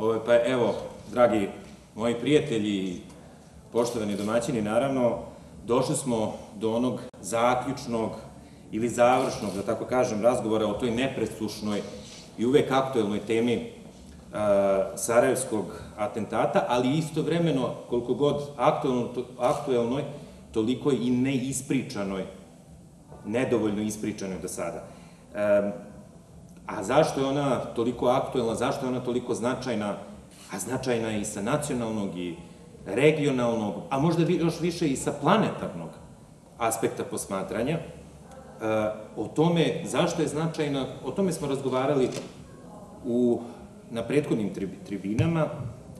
Ove, pa evo, dragi moji prijatelji i poštovani domaćini, naravno, došli smo do onog zaključnog ili završnog, da tako kažem, razgovora o toj nepresušnoj i uvek aktuelnoj temi Sarajevskog atentata, ali istovremeno, koliko god aktuelno, aktuelnoj, toliko i neispričanoj, nedovoljno ispričanoj do sada. A zašto je ona toliko aktuelna, zašto je ona toliko značajna, a značajna je i sa nacionalnog i regionalnog, a možda još više i sa planetarnog aspekta posmatranja, o tome zašto je značajna, o tome smo razgovarali u, na prethodnim tribinama,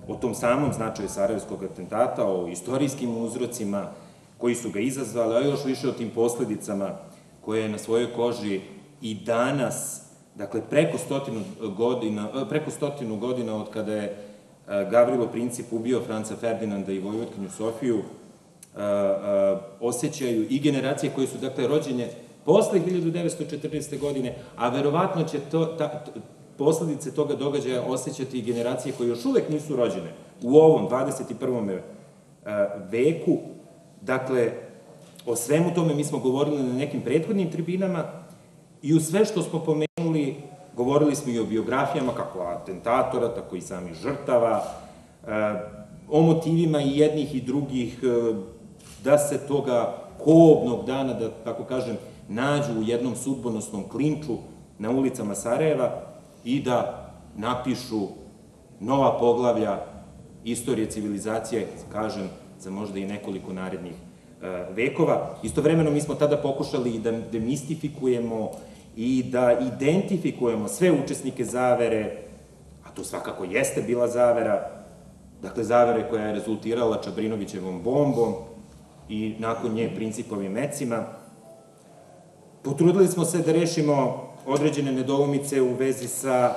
o tom samom značaju Sarajevskog atentata, o istorijskim uzrocima koji su ga izazvali, a još više o tim posledicama koje je na svojoj koži i danas Dakle, preko stotinu godina, e, preko stotinu godina od kada je e, Gavrilo Princip ubio Franca Ferdinanda i Vojvodkinju Sofiju, e, osjećaju i generacije koje su, dakle, rođenje posle 1914. godine, a verovatno će to, ta, posledice toga događaja osjećati i generacije koje još uvek nisu rođene u ovom 21. veku. Dakle, o svemu tome mi smo govorili na nekim prethodnim tribinama i u sve što smo pomenuli govorili smo i o biografijama, kako atentatora, tako i samih žrtava, e, o motivima i jednih i drugih, e, da se toga kobnog dana, da tako kažem, nađu u jednom sudbonosnom klinču na ulicama Sarajeva i da napišu nova poglavlja istorije civilizacije, kažem, za možda i nekoliko narednih e, vekova. Istovremeno mi smo tada pokušali da demistifikujemo i da identifikujemo sve učesnike zavere, a to svakako jeste bila zavera, dakle zavere koja je rezultirala Čabrinovićevom bombom i nakon nje principovim mecima. Potrudili smo se da rešimo određene nedoumice u vezi sa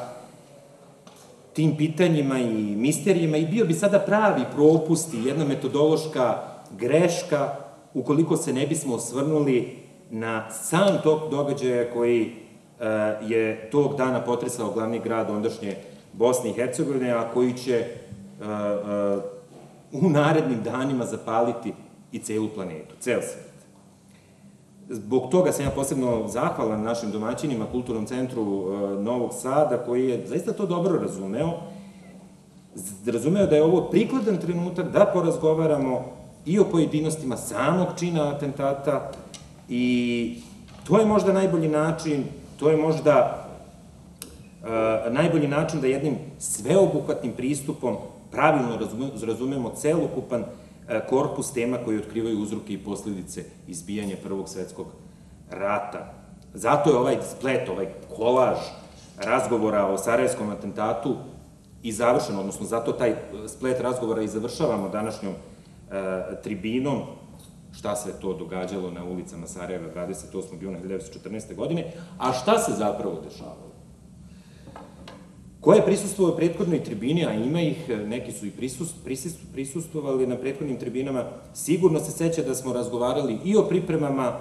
tim pitanjima i misterijima i bio bi sada pravi propust i jedna metodološka greška ukoliko se ne bismo osvrnuli na sam tog događaja koji e, je tog dana potresao glavni grad ondašnje Bosne i Hercegovine, a koji će e, e, u narednim danima zapaliti i celu planetu, cel svet. Zbog toga sam ja posebno zahvalan našim domaćinima, Kulturnom centru Novog Sada, koji je zaista to dobro razumeo, razumeo da je ovo prikladan trenutak da porazgovaramo i o pojedinostima samog čina atentata, I to je možda najbolji način, to je možda uh, najbolji način da jednim sveobuhvatnim pristupom pravilno razumemo celokupan uh, korpus tema koji otkrivaju uzroke i posledice izbijanja Prvog svetskog rata. Zato je ovaj splet, ovaj kolaž razgovora o Sarajevskom atentatu i završen, odnosno zato taj splet razgovora i završavamo današnjom uh, tribinom, šta se to događalo na ulicama Sarajeva 28. juna 1914. godine, a šta se zapravo dešavalo. Ko je prisustvovao prethodnoj tribini, a ima ih, neki su i prisust, na prethodnim tribinama, sigurno se seća da smo razgovarali i o pripremama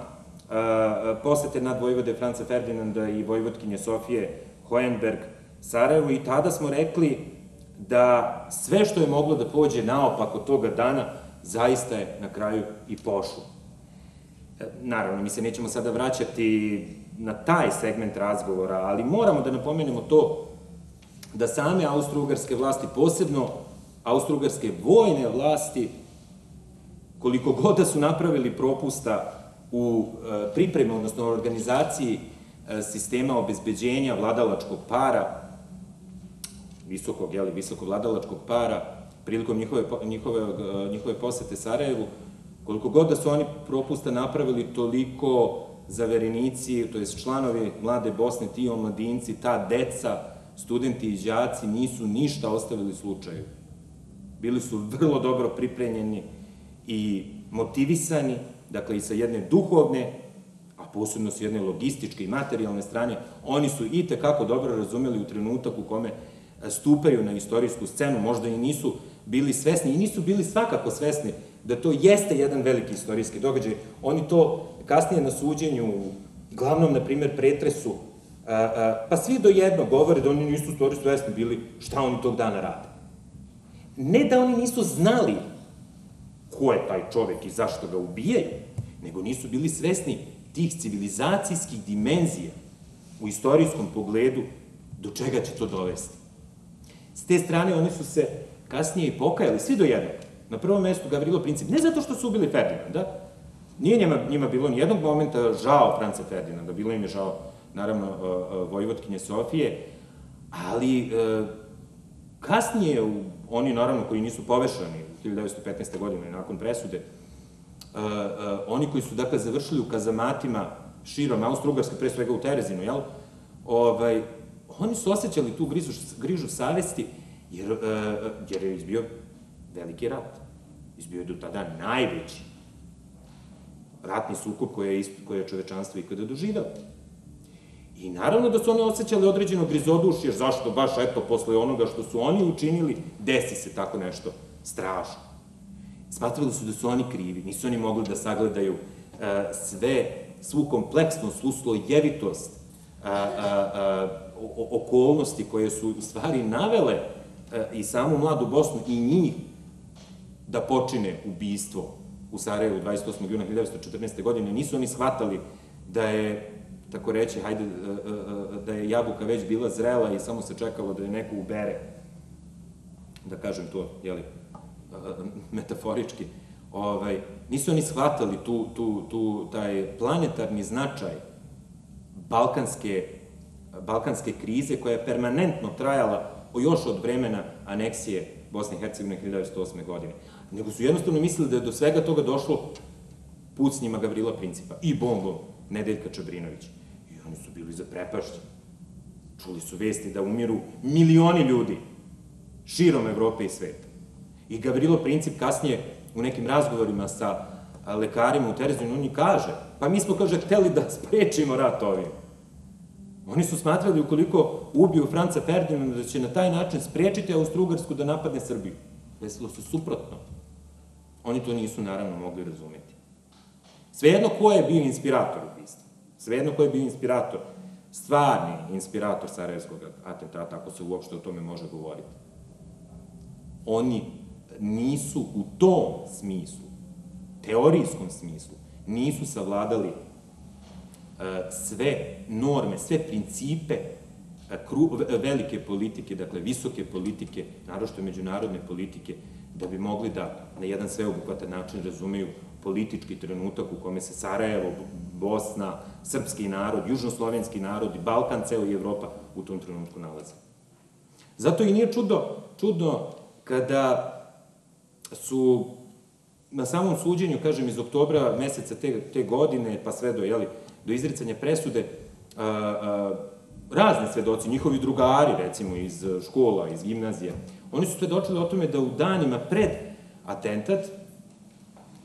a, posete nad Vojvode Franca Ferdinanda i Vojvodkinje Sofije Hohenberg Sarajevo i tada smo rekli da sve što je moglo da pođe naopako toga dana zaista je na kraju i pošlo. E, naravno, mi se nećemo sada vraćati na taj segment razgovora, ali moramo da napomenemo to da same austro-ugarske vlasti, posebno austro-ugarske vojne vlasti, koliko god da su napravili propusta u e, pripremi, odnosno organizaciji e, sistema obezbeđenja vladalačkog para, visokog, jeli, visokog vladalačkog para, prilikom njihove, njihove, eh, njihove posete Sarajevu, koliko god da su oni propusta napravili, toliko zaverenici, to je članovi mlade Bosne, ti omladinci, ta deca, studenti i đaci nisu ništa ostavili slučaju. Bili su vrlo dobro pripremljeni i motivisani, dakle i sa jedne duhovne, a posebno sa jedne logističke i materijalne strane, oni su i tekako dobro razumeli u trenutak u kome stupaju na istorijsku scenu, možda i nisu bili svesni i nisu bili svakako svesni da to jeste jedan veliki istorijski događaj. Oni to kasnije na suđenju, glavnom, na primer, pretresu, pa svi do jednog govore da oni nisu stvari svesni bili šta oni tog dana rade. ne da oni nisu znali ko je taj čovek i zašto ga ubijaju, nego nisu bili svesni tih civilizacijskih dimenzija u istorijskom pogledu do čega će to dovesti. S te strane oni su se kasnije i pokajali, svi do jednog. Na prvom mestu Gavrilo Princip, ne zato što su ubili Ferdinanda, nije njima, njima bilo ni jednog momenta žao Franca Ferdinanda, bilo im je žao, naravno, Vojvodkinje Sofije, ali e, kasnije, oni naravno koji nisu povešani u 1915. godine nakon presude, e, e, oni koji su dakle završili u kazamatima širom Austro-Ugarske, pre svega u Terezinu, jel? Ovaj, oni su osjećali tu grižu, grižu savesti, jer, uh, jer je izbio veliki rat. Izbio je do tada najveći ratni sukob koje je, koje je čovečanstvo ikada doživalo. I naravno da su oni osjećali određeno grizodušje, zašto baš, eto, posle onoga što su oni učinili, desi se tako nešto strašno. Smatrali su da su oni krivi, nisu oni mogli da sagledaju uh, sve, svu kompleksnost, svu slojevitost uh, uh, okolnosti koje su u stvari navele i samu mladu Bosnu i njih da počine ubistvo u Sarajevu 28. juna 1914. godine. Nisu oni shvatali da je tako reći, hajde, e, e, e, da je jabuka već bila zrela i samo se čekalo da je neko ubere, da kažem to, jeli, metaforički, ovaj, nisu oni shvatali tu, tu, tu, taj planetarni značaj balkanske, balkanske krize koja je permanentno trajala još od vremena aneksije Bosne i Hercegovine 1908. godine. Nego su jednostavno mislili da je do svega toga došlo pucnjima Gavrila Principa i bombom Nedeljka Čabrinovića. Oni su bili zaprepašćeni. Čuli su vesti da umiru milioni ljudi širom Evrope i sveta. I Gavrilo Princip kasnije u nekim razgovorima sa lekarima u Terezinu, on kaže, pa mi smo, kaže, hteli da sprečimo rat ovim. Oni su smatrali ukoliko ubiju Franca Ferdinanda da će na taj način sprečiti Austro-Ugarsku da napadne Srbiju. Desilo se suprotno. Oni to nisu naravno mogli razumeti. Svejedno ko je bio inspirator ubistva. Svejedno ko je bio inspirator, stvarni inspirator Sarajevskog atentata, ako se uopšte o tome može govoriti. Oni nisu u tom smislu, teorijskom smislu, nisu savladali sve norme, sve principe e, velike politike, dakle visoke politike, narošto međunarodne politike, da bi mogli da na jedan sveobuhvatan način razumeju politički trenutak u kome se Sarajevo, Bosna, srpski narod, južnoslovenski narod, Balkan, ceo i Evropa u tom trenutku nalaze. Zato i nije čudo, čudno kada su na samom suđenju, kažem, iz oktobra meseca te, te godine, pa sve do, jeli, do izricanja presude, a, a, razni svedoci, njihovi drugari, recimo, iz škola, iz gimnazije, oni su svedočili o tome da u danima pred atentat,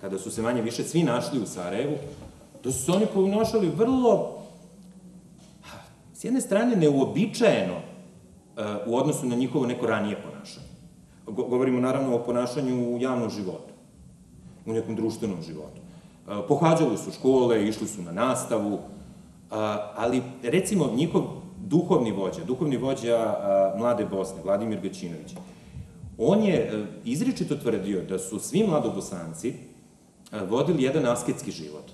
kada su se manje više svi našli u Sarajevu, da su se oni ponašali vrlo, s jedne strane, neuobičajeno u odnosu na njihovo neko ranije ponašanje. Govorimo naravno o ponašanju u javnom životu, u nekom društvenom životu. Uh, pohađali su škole, išli su na nastavu, uh, ali recimo njihov duhovni vođa, duhovni vođa Mlade Bosne, Vladimir Gaćinović, on je izričito tvrdio da su svi mladobosanci vodili jedan asketski život.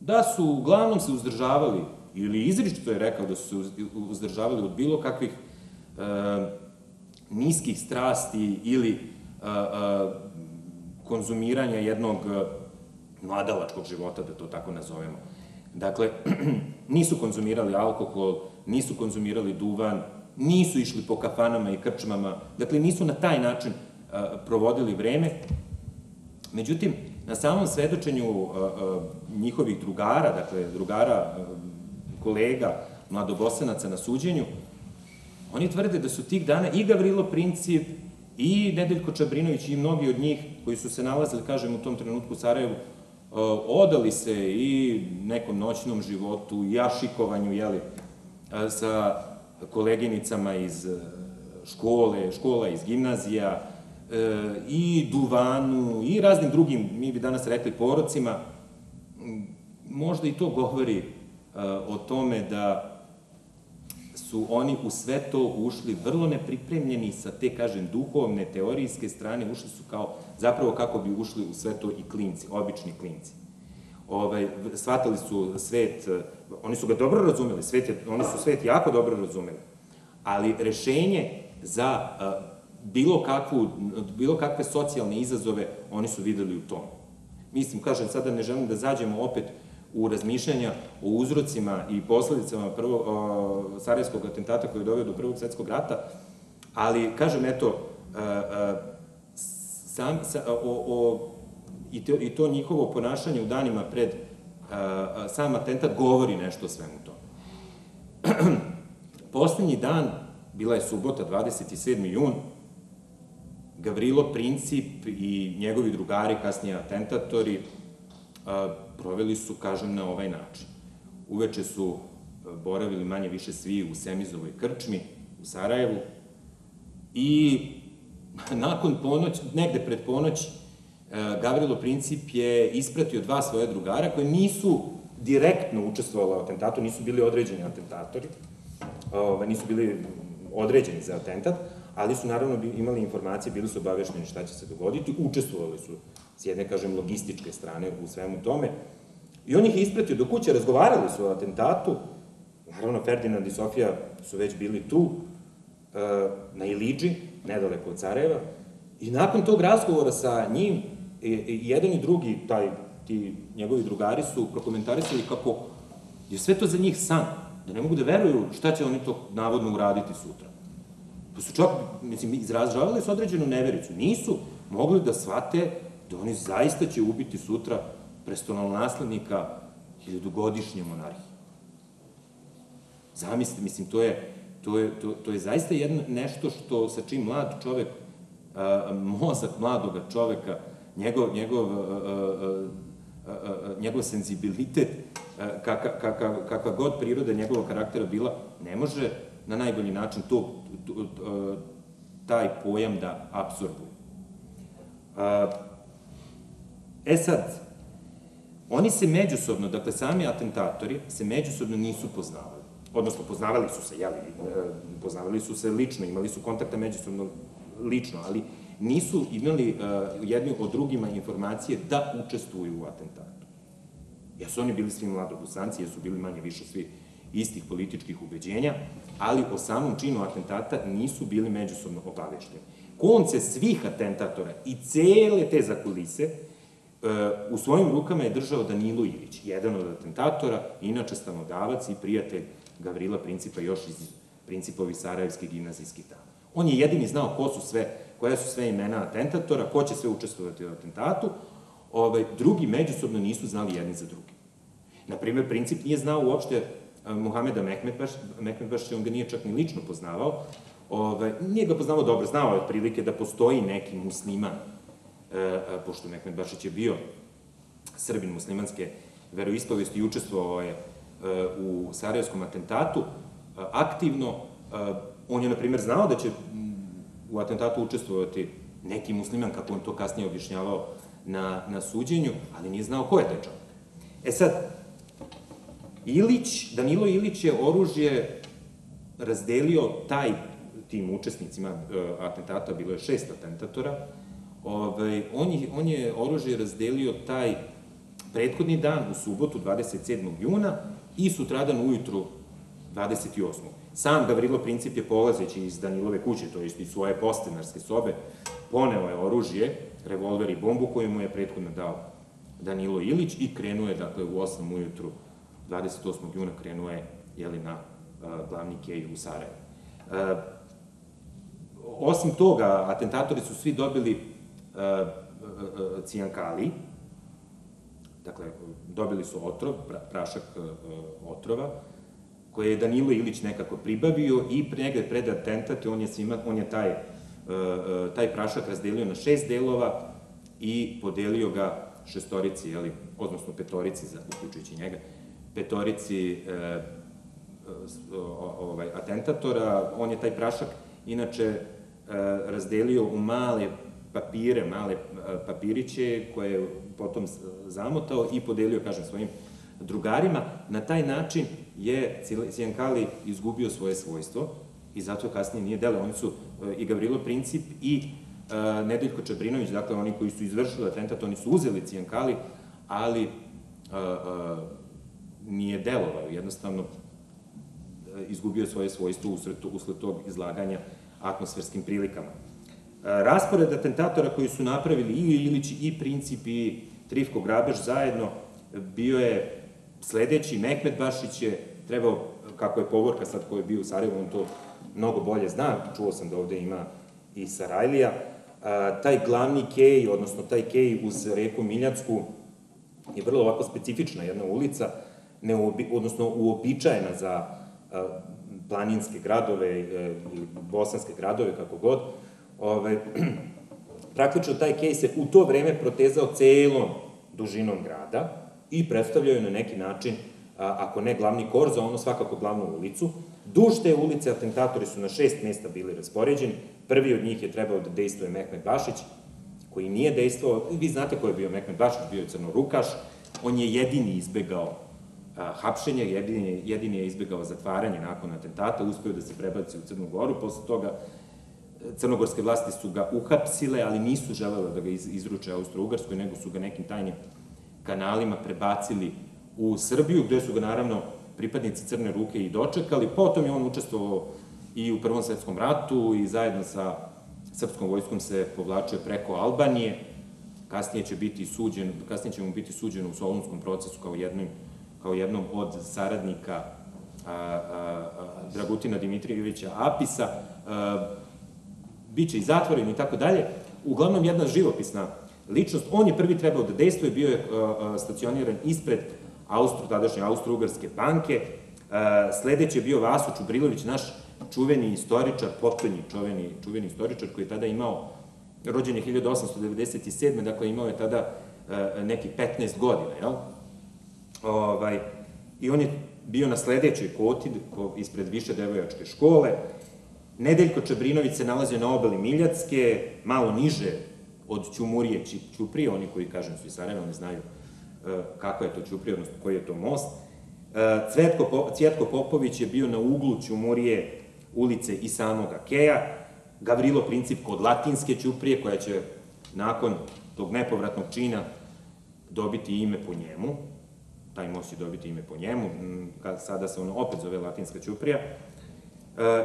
Da su uglavnom se uzdržavali, ili izričito je rekao da su se uzdržavali od bilo kakvih e, niskih strasti ili e, e, konzumiranja jednog e, mladalačkog života, da to tako nazovemo. Dakle, nisu konzumirali alkohol, nisu konzumirali duvan, nisu išli po kafanama i krčmama, dakle, nisu na taj način provodili vreme. Međutim, Na samom svedočenju njihovih drugara, dakle, drugara, kolega, mladobosenaca na suđenju, oni tvrde da su tih dana i Gavrilo Princip, i Nedeljko Čabrinović i mnogi od njih koji su se nalazili, kažem, u tom trenutku u Sarajevu, odali se i nekom noćnom životu, i ašikovanju, jeli, sa koleginicama iz škole, škola iz gimnazija, i duvanu i raznim drugim, mi bi danas rekli porocima, možda i to govori o tome da su oni u sve to ušli vrlo nepripremljeni sa te, kažem, duhovne, teorijske strane, ušli su kao, zapravo kako bi ušli u sve to i klinci, obični klinci. Ovaj, shvatili su svet, oni su ga dobro razumeli, svet je, oni su svet jako dobro razumeli, ali rešenje za bilo, kakvu, bilo kakve socijalne izazove oni su videli u tom. Mislim, kažem, sada ne želim da zađemo opet u razmišljanja o uzrocima i posledicama prvo, o, Sarajevskog atentata koji je doveo do Prvog svetskog rata, ali, kažem, eto, a, a, sam, sa, o, o, i, to, i to njihovo ponašanje u danima pred a, a, sam atentat govori nešto o svemu tome. Poslednji dan, bila je subota, 27. jun, Gavrilo Princip i njegovi drugari, kasnije atentatori, a, proveli su, kažem, na ovaj način. Uveče su boravili manje više svi u Semizovoj krčmi u Sarajevu i nakon ponoć, negde pred ponoć, Gavrilo Princip je ispratio dva svoje drugara koji nisu direktno učestvovali u atentatu, nisu bili određeni atentatori, ovaj, nisu bili određeni za atentat, ali su naravno imali informacije, bili su obavešteni šta će se dogoditi, učestvovali su s jedne, kažem, logističke strane u svemu tome. I on ih je ispratio do kuće, razgovarali su o atentatu, naravno Ferdinand i Sofija su već bili tu, e, na Iliđi, nedaleko od Careva, i nakon tog razgovora sa njim, jedan i drugi, taj, ti njegovi drugari su prokomentarisali kako je sve to za njih san, da ne mogu da veruju šta će oni to navodno uraditi sutra. Pa su čak, mislim, izražavali su određenu nevericu. Nisu mogli da shvate da oni zaista će ubiti sutra prestolonaslednika hiljadugodišnje monarhije. Zamislite, mislim, to je, to je, to, to je zaista jedno, nešto što, sa čim mlad čovek, a, mozak mladoga čoveka, njegov, njegov, a, a, njegov senzibilitet, kaka, kaka, kakva god priroda njegovog karaktera bila, ne može na najbolji način to, taj pojam da absorbuje. E sad, oni se međusobno, dakle sami atentatori, se međusobno nisu poznavali. Odnosno, poznavali su se, jeli, e, poznavali su se lično, imali su kontakta međusobno lično, ali nisu imali uh, jedni od drugima informacije da učestvuju u atentatu. Jesu oni bili svi mladobusanci, jesu bili manje više svi istih političkih ubeđenja, ali o samom činu atentata nisu bili međusobno obavešteni. Konce svih atentatora i cele te zakulise u svojim rukama je držao Danilo Ilić, jedan od atentatora, inače stanodavac i prijatelj Gavrila Principa još iz Principovi Sarajevskih gimnazijskih tamo. On je jedini znao ko su sve, koja su sve imena atentatora, ko će sve učestvovati u atentatu, ovaj, drugi međusobno nisu znali jedni za drugi. Naprimer, Princip nije znao uopšte Muhameda Mehmedbaša, on ga nije čak ni lično poznavao, ovaj, nije ga poznavao dobro, znao je otprilike da postoji neki musliman, e, e, pošto Mehmedbašić je bio srbin muslimanske veroispovesti i učestvovao je e, u Sarajevskom atentatu, aktivno, on je, na primjer, znao da će u atentatu učestvovati neki musliman, kako on to kasnije objašnjavao na, na suđenju, ali nije znao ko je taj čovjek. E sad, Ilić, Danilo Ilić je oružje razdelio taj tim učesnicima atentata, bilo je šest atentatora, ovaj, on, je, on je oružje razdelio taj prethodni dan, u subotu, 27. juna, i sutradan ujutru, 28. Sam Gavrilo Princip je polazeći iz Danilove kuće, to je iz svoje postenarske sobe, poneo je oružje, revolver i bombu koju mu je prethodno dao Danilo Ilić i krenuo je, dakle, u 8. ujutru 28. juna krenuo je jeli, na uh, glavni kej u Sarajevo. Uh, osim toga, atentatori su svi dobili cijankali, dakle, dobili su otrov, pra, prašak uh, otrova, koje je Danilo Ilić nekako pribavio i negde pred atentate on je, svima, on je taj, uh, taj prašak razdelio na šest delova i podelio ga šestorici, jeli, odnosno petorici, uključujući njega, petorici e, ovaj, atentatora. On je taj prašak inače e, razdelio u male papire, male e, papiriće koje je potom zamotao i podelio, kažem, svojim drugarima. Na taj način je Cijankali izgubio svoje svojstvo i zato kasnije nije delo. Oni su e, i Gavrilo Princip i e, Nedeljko Čabrinović, dakle oni koji su izvršili atentat, oni su uzeli Cijankali, ali nije delovao, jednostavno izgubio svoje svojstvo usled tog izlaganja atmosferskim prilikama. Raspored atentatora koji su napravili i Ilić i Princip i Trifko Grabež zajedno bio je sledeći, Mehmet Bašić je trebao, kako je povorka sad koji je bio u Sarajevu, on to mnogo bolje zna, čuo sam da ovde ima i Sarajlija, taj glavni kej, odnosno taj kej uz reku Miljacku, je vrlo ovako specifična jedna ulica, neobi, odnosno uobičajena za planinske gradove e, ili bosanske gradove, kako god. Ove, praktično taj kej se u to vreme protezao celom dužinom grada i predstavljaju na neki način, ako ne glavni kor, za ono svakako glavnu ulicu. Duž te ulice atentatori su na šest mesta bili raspoređeni. Prvi od njih je trebao da dejstvuje Mehmet Bašić, koji nije dejstvovao, vi znate ko je bio Mehmet Bašić, bio je crnorukaš, on je jedini izbegao hapšenje, jedini, jedini je izbegao zatvaranje nakon atentata, uspeo da se prebaci u Crnu Goru, posle toga crnogorske vlasti su ga uhapsile, ali nisu želele da ga izruče Austro-Ugarskoj, nego su ga nekim tajnim kanalima prebacili u Srbiju, gde su ga naravno pripadnici Crne ruke i dočekali. Potom je on učestvovao i u Prvom svetskom ratu i zajedno sa srpskom vojskom se povlačio preko Albanije. Kasnije će biti suđen, kasnije će mu biti suđen u Solunskom procesu kao jednom, kao jednom od saradnika a, a, a, Dragutina Dimitrijevića Apisa. A, biće i zatvoren i tako dalje. Uglavnom jedna živopisna ličnost. On je prvi trebao da dejstvuje, bio je stacioniran ispred Austro, tadašnje Austro-Ugarske banke. Sledeći je bio Vaso Čubrilović, naš čuveni istoričar, potonji čuveni, čuveni istoričar koji je tada imao, rođen je 1897. Dakle, imao je tada neki 15 godina, jel? Ovaj, I on je bio na sledećoj koti, ispred više devojačke škole. Nedeljko Čabrinović se nalazio na obali Miljacke, malo niže od Ćumurije Ćuprije, oni koji, kažem, su iz Sarajeva, ne znaju e, kako je to Ćuprije, odnosno koji je to most. E, Cvetko, Cvjetko Popović je bio na uglu Ćumurije ulice i samoga Keja, Gavrilo Princip kod Latinske Ćuprije, koja će nakon tog nepovratnog čina dobiti ime po njemu, taj most će dobiti ime po njemu, sada se ono opet zove Latinska Ćuprija,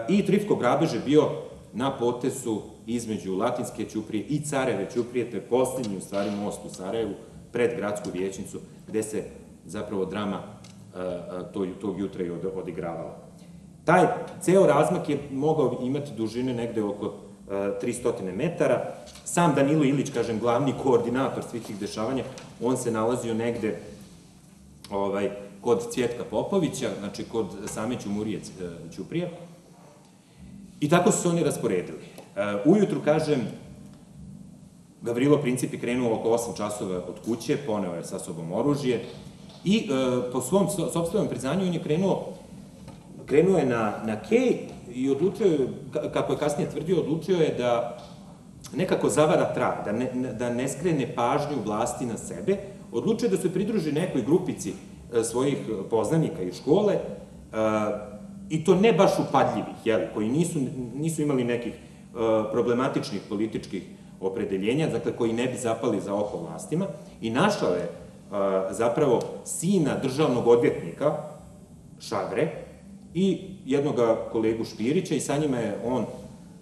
I Trifko Grabež je bio na potesu između Latinske Ćuprije i Careve Ćuprije, to je poslednji u stvari most u Sarajevu, pred gradsku vijećnicu, gde se zapravo drama e, e, tog, tog jutra i odigravala. Taj ceo razmak je mogao imati dužine negde oko 300 metara. Sam Danilo Ilić, kažem, glavni koordinator svih tih dešavanja, on se nalazio negde ovaj, kod Cvjetka Popovića, znači kod same Ćumurije Ćuprije. I tako su se oni rasporedili. E, ujutru, kažem, Gavrilo Princip je krenuo oko 8 časova od kuće, poneo je sa sobom oružje i e, po svom sobstvenom priznanju on je krenuo, krenuo je na, na kej i odlučio je, kako je kasnije tvrdio, odlučio je da nekako zavara trag, da ne, da ne skrene pažnju vlasti na sebe, odlučio je da se pridruži nekoj grupici e, svojih poznanika iz škole, i to ne baš upadljivih, jeli, koji nisu, nisu imali nekih uh, problematičnih političkih opredeljenja, dakle, koji ne bi zapali za oko vlastima, i našao je uh, zapravo sina državnog odvjetnika, Šagre, i jednog kolegu Špirića, i sa njima je on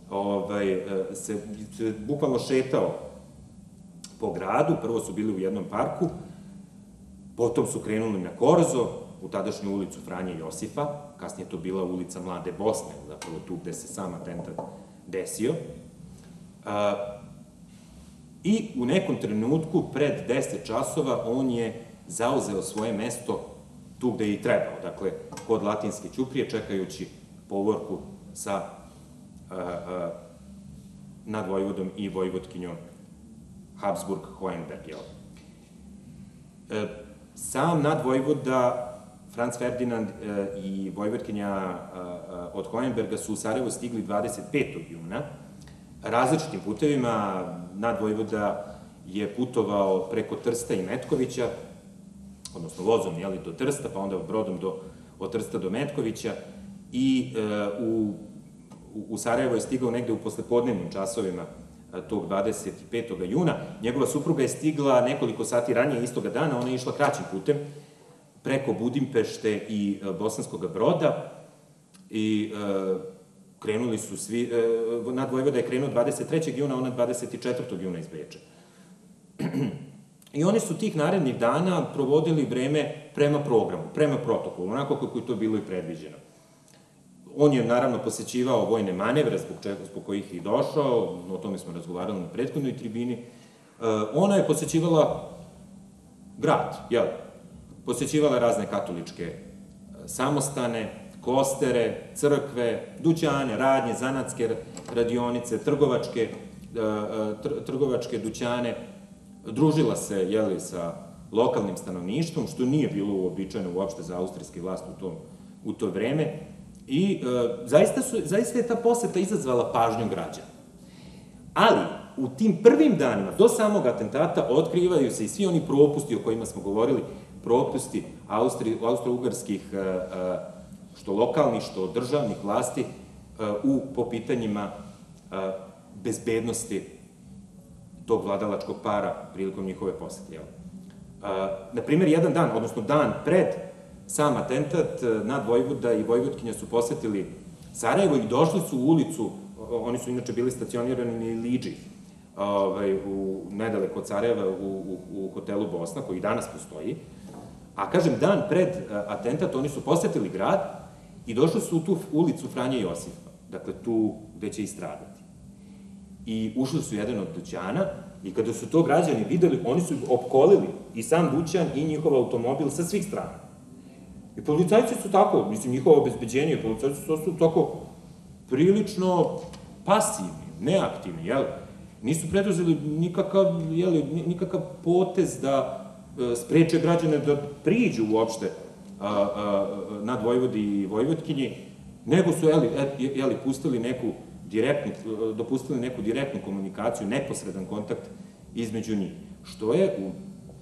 ovaj, uh, se, se bukvalno šetao po gradu, prvo su bili u jednom parku, potom su krenuli na Korzo, u tadašnju ulicu Franje Josifa, kasnije to bila ulica Mlade Bosne, zapravo tu gde se sam atentat desio. I u nekom trenutku, pred 10 časova, on je zauzeo svoje mesto tu gde je i trebao, dakle, kod Latinske Ćuprije, čekajući povorku sa nad Vojvodom i Vojvodkinjom Habsburg-Hohenberg? E, sam nadvojvoda Franz Ferdinand e, i Vojvodkinja e, e, od Hohenberga su u Sarajevo stigli 25. juna, različitim putevima, nad Vojvoda je putovao preko Trsta i Metkovića, odnosno vozom, jeli, do Trsta, pa onda brodom do, od Trsta do Metkovića i u, u Sarajevo je stigao negde u poslepodnevnim časovima tog 25. juna. Njegova supruga je stigla nekoliko sati ranije istoga dana, ona je išla kraćim putem preko Budimpešte i e, Bosanskog broda i e, krenuli su svi, e, nad Vojvoda je krenuo 23. juna, ona 24. juna iz Beča. I oni su tih narednih dana provodili vreme prema programu, prema protokolu, onako kako je to bilo i predviđeno. On je naravno posećivao vojne manevre zbog, čega, zbog kojih je i došao, o tome smo razgovarali na prethodnoj tribini. E, ona je posećivala grad, jel? Posećivala razne katoličke e, samostane, kostere, crkve, dućane, radnje, zanatske radionice, trgovačke, e, trgovačke dućane, družila se, jeli, sa lokalnim stanovništvom, što nije bilo uobičajeno uopšte za austrijski vlast u to, u to vreme, i e, zaista, su, zaista je ta poseta izazvala pažnju građana. Ali, u tim prvim danima, do samog atentata, otkrivaju se i svi oni propusti o kojima smo govorili, propusti austro-ugarskih, e, e, što lokalnih, što državnih vlasti, e, u, po pitanjima bezbednosti tog vladalačkog para prilikom njihove posete. Na primjer, jedan dan, odnosno dan pred sam atentat nad Vojvoda i Vojvodkinja su posetili Sarajevo i došli su u ulicu, oni su inače bili stacionirani u Liđi, ovaj, u, nedaleko od Sarajeva, u, u hotelu Bosna, koji danas postoji. A kažem, dan pred e, atentat oni su posetili grad i došli su u tu ulicu Franje Josifa, dakle tu gde će i stradati i ušli su jedan od dućana i kada su to građani videli, oni su opkolili i sam dućan i njihov automobil sa svih strana. I policajci su tako, mislim, njihovo obezbeđenje, policajci su, su tako prilično pasivni, neaktivni, jel? Nisu preduzeli nikakav, jel, nikakav potez da spreče građane da priđu uopšte nad Vojvodi i Vojvodkinji, nego su, jeli, jeli, pustili neku direktnu, dopustili neku direktnu komunikaciju, neposredan kontakt između njih, što je,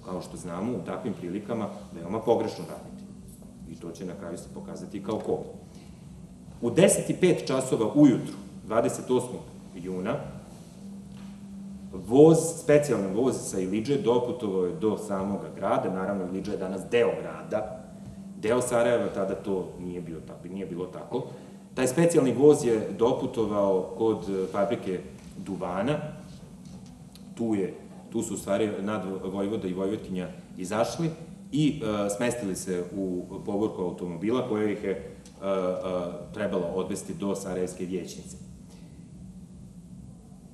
kao što znamo, u takvim prilikama veoma pogrešno raditi. I to će na kraju se pokazati kao ko. U 10 časova ujutru, 28. juna, voz, specijalni voz sa Iliđe doputovao je do samog grada, naravno Iliđe je danas deo grada, deo Sarajeva, tada to nije, bio tako, nije bilo tako, Taj specijalni voz je doputovao kod e, fabrike Duvana, tu, je, tu su u stvari nad Vojvoda i Vojvodkinja izašli i e, smestili se u povorku automobila koja ih je e, e, trebalo odvesti do Sarajevske vjećnice,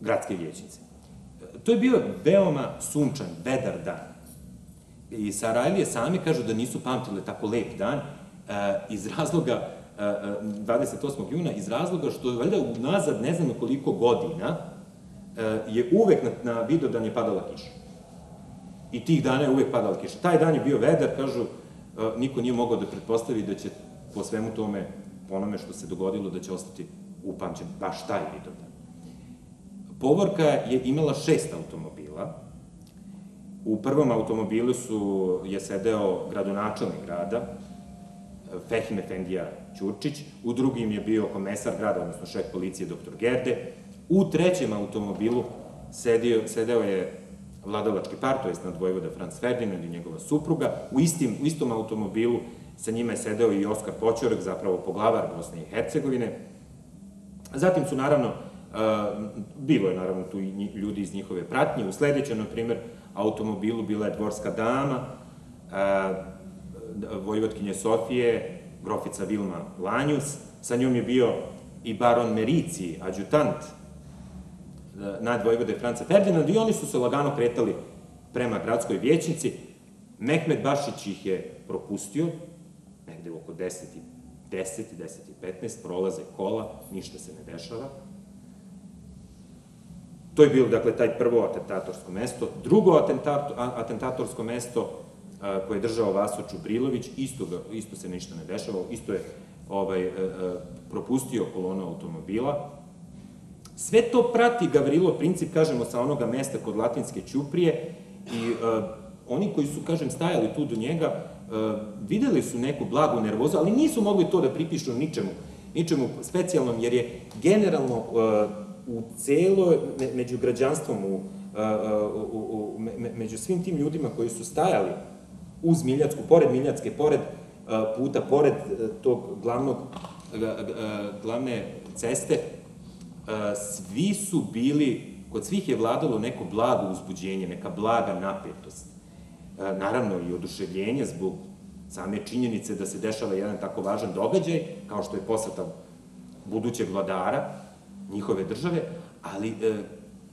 gradske vjećnice. To je bio veoma sunčan, vedar dan. I Sarajlije sami kažu da nisu pamtile tako lep dan, e, iz razloga 28. juna iz razloga što valjda unazad ne znam koliko godina e, je uvek na, na Vidovdan je padala kiša. I tih dana je uvek padala kiša. Taj dan je bio vedar, kažu, e, niko nije mogao da pretpostavi da će po svemu tome, po onome što se dogodilo, da će ostati upamćen baš taj Vidovdan. Povorka je imala šest automobila. U prvom automobilu su, je sedeo gradonačelnik grada, Fehim Efendija Ćurčić, u drugim je bio komesar grada, odnosno šef policije dr. Gerde, u trećem automobilu sedio, sedeo je vladalački par, to je nadvojvoda Franz Ferdinand i njegova supruga, u, istim, u istom automobilu sa njima je sedeo i Oskar Poćorek, zapravo poglavar Bosne i Hercegovine. Zatim su naravno, bilo je naravno tu i ljudi iz njihove pratnje, u sledećem, na primer, automobilu bila je dvorska dama, uh, Vojvodkinje Sofije, grofica Vilma Lanjus, sa njom je bio i baron Merici, adjutant e, nad Vojvode Franca Ferdinand i oni su se lagano kretali prema gradskoj vjećnici. Mehmed Bašić ih je propustio, negde oko 10 i 10 i 10 i 15, prolaze kola, ništa se ne dešava. To je bilo, dakle, taj prvo atentatorsko mesto. Drugo atentatorsko mesto koje je držao Vaso Čubrilović, isto, se ništa ne dešava, isto je ovaj, e, e, propustio kolonu automobila. Sve to prati Gavrilo Princip, kažemo, sa onoga mesta kod Latinske Ćuprije i e, oni koji su, kažem, stajali tu do njega, videli su neku blagu nervozu, ali nisu mogli to da pripišu ničemu specijalnom, jer je generalno u celo, među građanstvom, u, u, u, među svim tim ljudima koji su stajali uz Miljacku, pored Miljacke, pored puta, pored tog glavnog, glavne ceste, svi su bili, kod svih je vladalo neko blago uzbuđenje, neka blaga napetost. Naravno i oduševljenje zbog same činjenice da se dešava jedan tako važan događaj, kao što je poseta budućeg vladara, njihove države, ali e,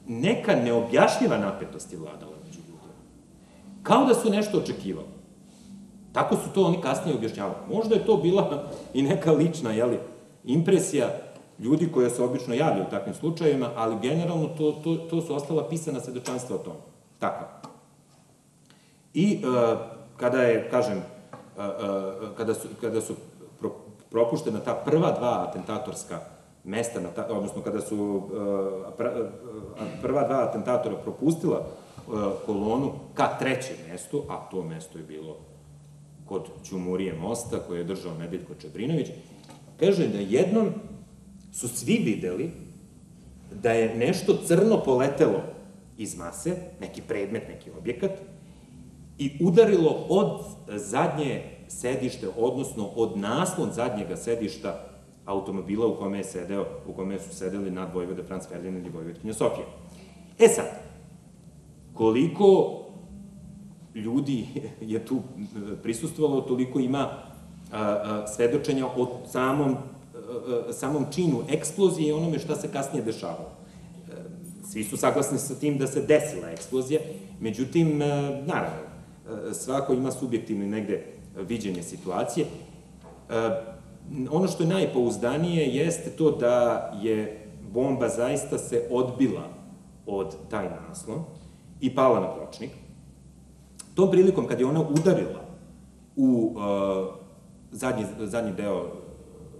neka neobjašnjiva napetost je vladala među ljudima. Kao da su nešto očekivali. Tako su to oni kasnije objašnjavali. Možda je to bila i neka lična jeli, impresija ljudi koja se obično javlja u takvim slučajevima, ali generalno to, to, to su ostala pisana svedočanstva o tome. Tako. I e, kada je, kažem, e, e, kada su, kada su pro, propuštena ta prva dva atentatorska mesta, na ta, odnosno kada su e, prva dva atentatora propustila e, kolonu ka trećem mestu, a to mesto je bilo kod Ćumurije mosta, koje je držao Nedeljko Čebrinović, kaže da jednom su svi videli da je nešto crno poletelo iz mase, neki predmet, neki objekat, i udarilo od zadnje sedište, odnosno od naslon zadnjega sedišta automobila u kome je sedeo, u kome su sedeli nad Vojvode Franz Ferdinand i Vojvodkinja Sofija. E sad, koliko ljudi je tu prisustvovalo, toliko ima svedočenja o samom, samom činu eksplozije i onome šta se kasnije dešavalo. E, svi su saglasni sa tim da se desila eksplozija, međutim, naravno, svako ima subjektivno negde viđenje situacije. Ono što je najpouzdanije jeste to da je bomba zaista se odbila od taj naslon i pala na pločnik. Tom prilikom kad je ona udarila u uh, zadnji, zadnji deo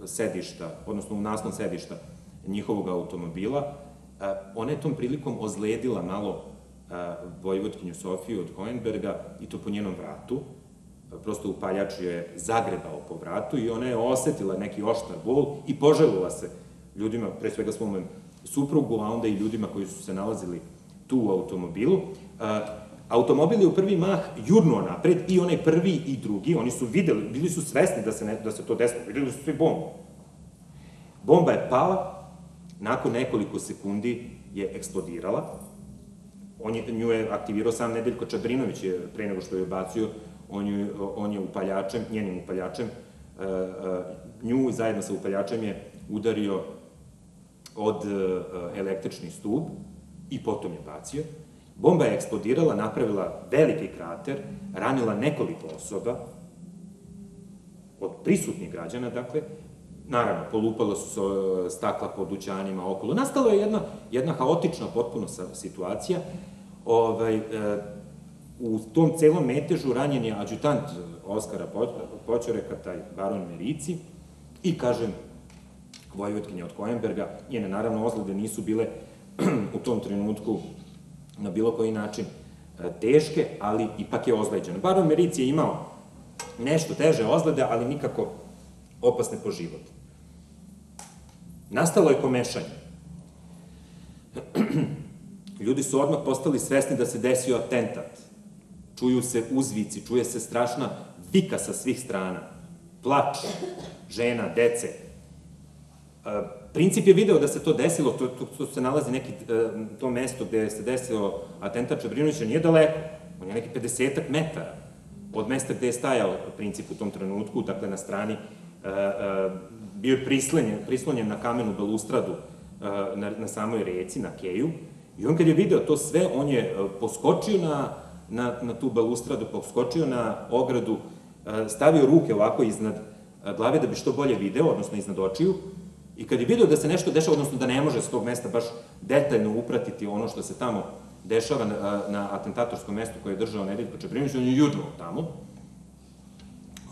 sedišta, odnosno u naslon sedišta njihovog automobila, uh, ona je tom prilikom ozledila malo uh, Vojvodkinju Sofiju od Hohenberga i to po njenom vratu, prosto upaljač je zagrebao po vratu i ona je osetila neki oštar bol i poželila se ljudima, pre svega svom suprugu, a onda i ljudima koji su se nalazili tu u automobilu. Automobil je u prvi mah jurnuo napred i onaj prvi i drugi, oni su videli, bili su svesni da se, ne, da se to desilo, videli su svi bombu. Bomba je pala, nakon nekoliko sekundi je eksplodirala, on je, nju je aktivirao sam Nedeljko Čabrinović je, pre nego što je bacio on on je upaljačem, njenim upaljačem, e, e, nju zajedno sa upaljačem je udario od e, električni stup i potom je bacio. Bomba je eksplodirala, napravila veliki krater, ranila nekoliko osoba, od prisutnih građana, dakle, naravno, polupalo su se stakla po dućanima okolo. Nastala je jedna, jedna haotična potpuno situacija, ovaj, u tom celom metežu ranjen je adjutant Oskara Počoreka, taj baron Merici, i, kažem, Vojvodkinja od Kojenberga, njene naravno ozlede nisu bile u tom trenutku na bilo koji način e, teške, ali ipak je ozleđena. Baron Merici je imao nešto teže ozlede, ali nikako opasne po život. Nastalo je komešanje. Ljudi su odmah postali svesni da se desio atentat čuju se uzvici, čuje se strašna vika sa svih strana, plač žena, dece. E, princip je video da se to desilo, to, to, to se nalazi neki, e, to mesto gde se desilo atentat Čabrinovića, nije daleko, on je neki 50 metara od mesta gde je stajao princip u tom trenutku, dakle na strani, e, bio je prislonjen, prislonjen na kamenu balustradu na, na samoj reci, na Keju, i on kad je video to sve, on je poskočio na na, na tu balustradu, poskočio na ogradu, e, stavio ruke ovako iznad e, glave da bi što bolje video, odnosno iznad očiju, i kad je video da se nešto dešava, odnosno da ne može s tog mesta baš detaljno upratiti ono što se tamo dešava na, e, atentatorskom mestu koje je držao Nedeljko Čeprimić, on je judnuo tamo,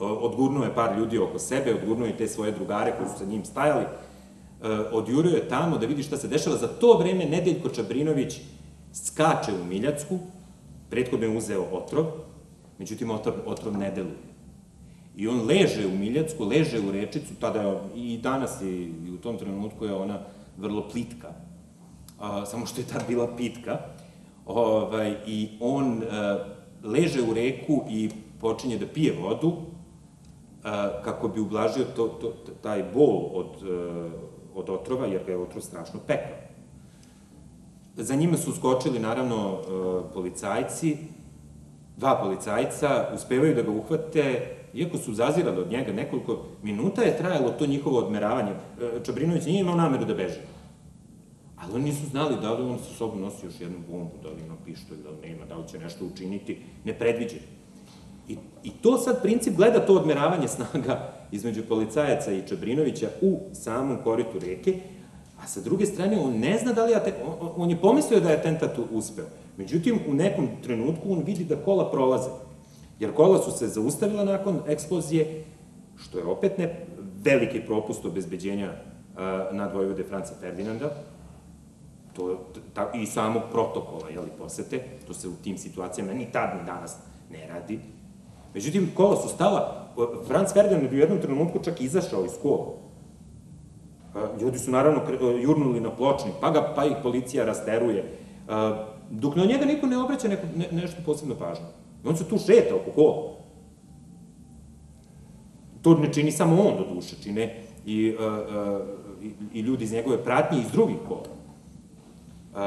odgurnuo je par ljudi oko sebe, odgurnuo je te svoje drugare koji su sa njim stajali, odjurio je tamo da vidi šta se dešava. Za to vreme Nedeljko Čabrinović skače u Miljacku, prethodno je uzeo otrov, Međutim, otrov, otrov ne deluje. I on leže u Miljacku, leže u rečicu, tada je, i danas je, i u tom trenutku je ona vrlo plitka, a, samo što je tad bila pitka, ovaj, i on a, leže u reku i počinje da pije vodu, a, kako bi ublažio to, to, taj bol od, a, od otrova, jer ga je otrov strašno pekao. Za njima su skočili, naravno, policajci, dva policajca, uspevaju da ga uhvate, iako su zazirali od njega nekoliko minuta je trajalo to njihovo odmeravanje. Čabrinović nije imao nameru da beže. Ali oni nisu znali da li on sa sobom nosi još jednu bombu, da li ima pištolj, da li nema, da li će nešto učiniti nepredviđeno. I, I to sad princip gleda to odmeravanje snaga između policajaca i Čabrinovića u samom koritu reke, a sa druge strane on ne zna da li je, on, on je pomislio da je atentat uspeo. Međutim, u nekom trenutku on vidi da kola prolaze. Jer kola su se zaustavila nakon eksplozije, što je opet ne veliki propust obezbeđenja nad Vojvode Franca Ferdinanda, to, ta, i samog protokola, jeli, posete, to se u tim situacijama ni tad ni danas ne radi. Međutim, kola su stala, Franc Ferdinand je u jednom trenutku čak izašao iz kola. Ljudi su naravno jurnuli na pločnik, pa, ga, pa ih policija rasteruje, dok na njega niko ne obraća neko, ne, nešto posebno pažnje. I on se tu šeta oko kola. To ne čini samo on, do duše, čine i, uh, uh, i, i ljudi iz njegove pratnje iz drugih kola. Uh,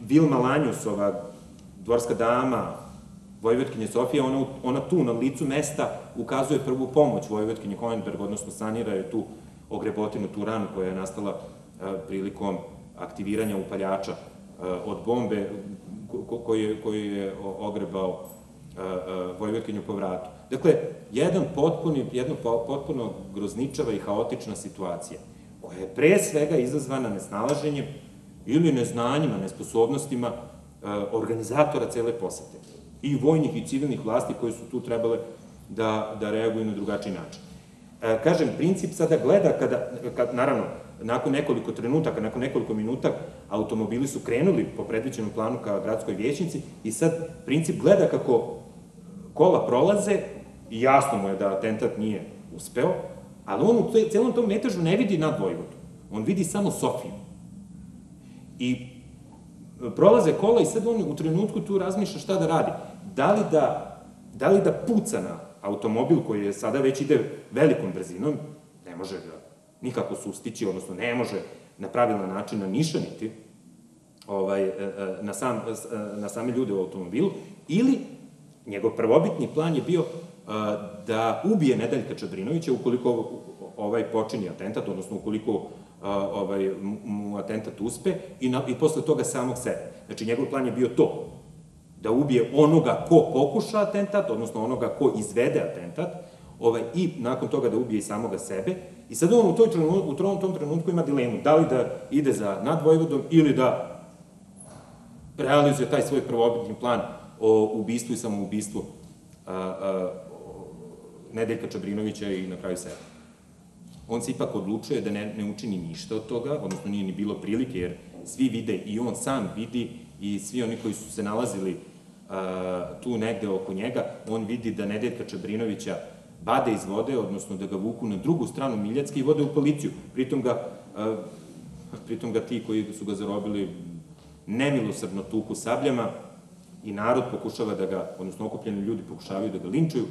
Vilma Lanjusova, dvorska dama, Vojvodkinje Sofija, ona, ona tu na licu mesta ukazuje prvu pomoć Vojvodkinje Hohenberg, odnosno sanira je tu ogrebotinu, tu ranu koja je nastala uh, prilikom aktiviranja upaljača uh, od bombe koji je, koji je ogrebao Vojvodkinju po vratu. Dakle, jedan potpuni, jedno potpuno grozničava i haotična situacija, koja je pre svega izazvana nesnalaženjem ili neznanjima, nesposobnostima organizatora cele posete. I vojnih i civilnih vlasti koji su tu trebale da, da reaguju na drugačiji način. Kažem, princip sada gleda kada, kad, naravno, nakon nekoliko trenutaka, nakon nekoliko minuta, automobili su krenuli po predviđenom planu ka gradskoj vjećnici i sad princip gleda kako kola prolaze i jasno mu je da atentat nije uspeo, ali on u celom tom metežu ne vidi nad Vojvodu. On vidi samo Sofiju. I e, prolaze kola i sad on u trenutku tu razmišlja šta da radi. Da li da, da, li da puca na automobil koji je sada već ide velikom brzinom, ne može ga nikako sustići, odnosno ne može na pravilan način nanišaniti ovaj, e, e, na, sam, na same ljude u automobilu, ili njegov prvobitni plan je bio da ubije Nedeljka Čabrinovića ukoliko ovaj počini atentat, odnosno ukoliko ovaj, mu atentat uspe i, na, i posle toga samog sebe. Znači, njegov plan je bio to, da ubije onoga ko pokuša atentat, odnosno onoga ko izvede atentat, ovaj, i nakon toga da ubije i samoga sebe. I sad on u, toj u tom, tom trenutku ima dilemu, da li da ide za nadvojvodom ili da realizuje taj svoj prvobitni plan o ubistvu i samoubistvu a, a, Nedeljka Čabrinovića i na kraju sebe. On se ipak odlučuje da ne, ne učini ništa od toga, odnosno nije ni bilo prilike, jer svi vide i on sam vidi i svi oni koji su se nalazili tu negde oko njega, on vidi da Nedeljka Čabrinovića bade iz vode, odnosno da ga vuku na drugu stranu Miljacke i vode u policiju. Pritom ga, pritom ga ti koji su ga zarobili nemilosrdno tuku sabljama, i narod pokušava da ga, odnosno okupljeni ljudi pokušavaju da ga linčuju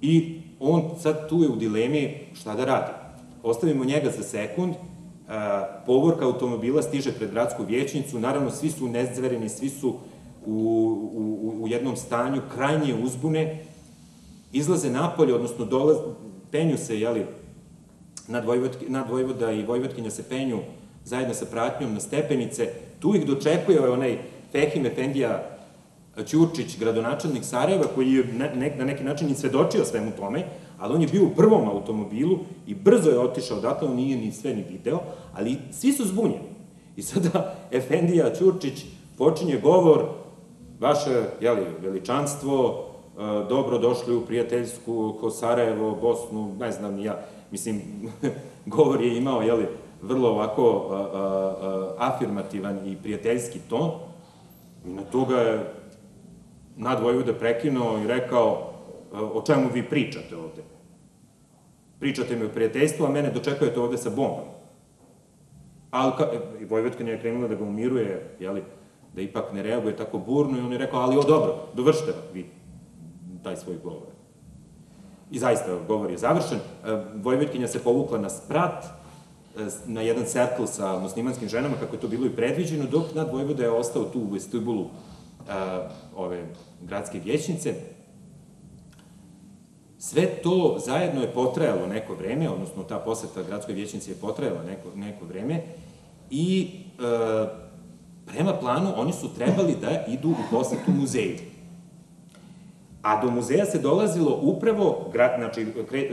i on sad tu je u dilemi šta da radi. Ostavimo njega za sekund, povorka automobila stiže pred gradsku vjećnicu, naravno svi su nezvereni, svi su u, u, u jednom stanju krajnje uzbune, izlaze napolje, odnosno dolaz, penju se, jeli, nad, Vojvodki, nad Vojvoda i Vojvodkinja se penju zajedno sa pratnjom na stepenice, tu ih dočekuje onaj Fehim Efendija Ćurčić, gradonačelnik Sarajeva, koji je ne, na neki način i svedočio svemu tome, ali on je bio u prvom automobilu i brzo je otišao odatle, on nije ni sve ni video, ali svi su zbunjeni. I sada Efendija Ćurčić počinje govor, vaše, jeli, veličanstvo, e, dobro došli u prijateljsku ko Sarajevo, Bosnu, ne znam ja, mislim, govor je imao, jeli, vrlo ovako a, a, a, afirmativan i prijateljski ton, i na toga je nadvojvoda prekinuo i rekao, o čemu vi pričate ovde? Pričate mi o prijateljstvu, a mene dočekujete ovde sa bombom. Ali, ka, i Vojvodkinja je krenula da ga umiruje, jeli, da ipak ne reaguje tako burno i on je rekao, ali o dobro, dovršite vi taj svoj govor. I zaista, govor je završen. E, Vojvodkinja se povukla na sprat, e, na jedan cerkl sa muslimanskim ženama, kako je to bilo i predviđeno, dok nad Vojvoda je ostao tu u vestibulu e, ove gradske vjećnice. Sve to zajedno je potrajalo neko vreme, odnosno ta poseta gradskoj vjećnici je potrajala neko, neko vreme i e, prema planu oni su trebali da idu u posetu muzeju. A do muzeja se dolazilo upravo, znači, kre, e,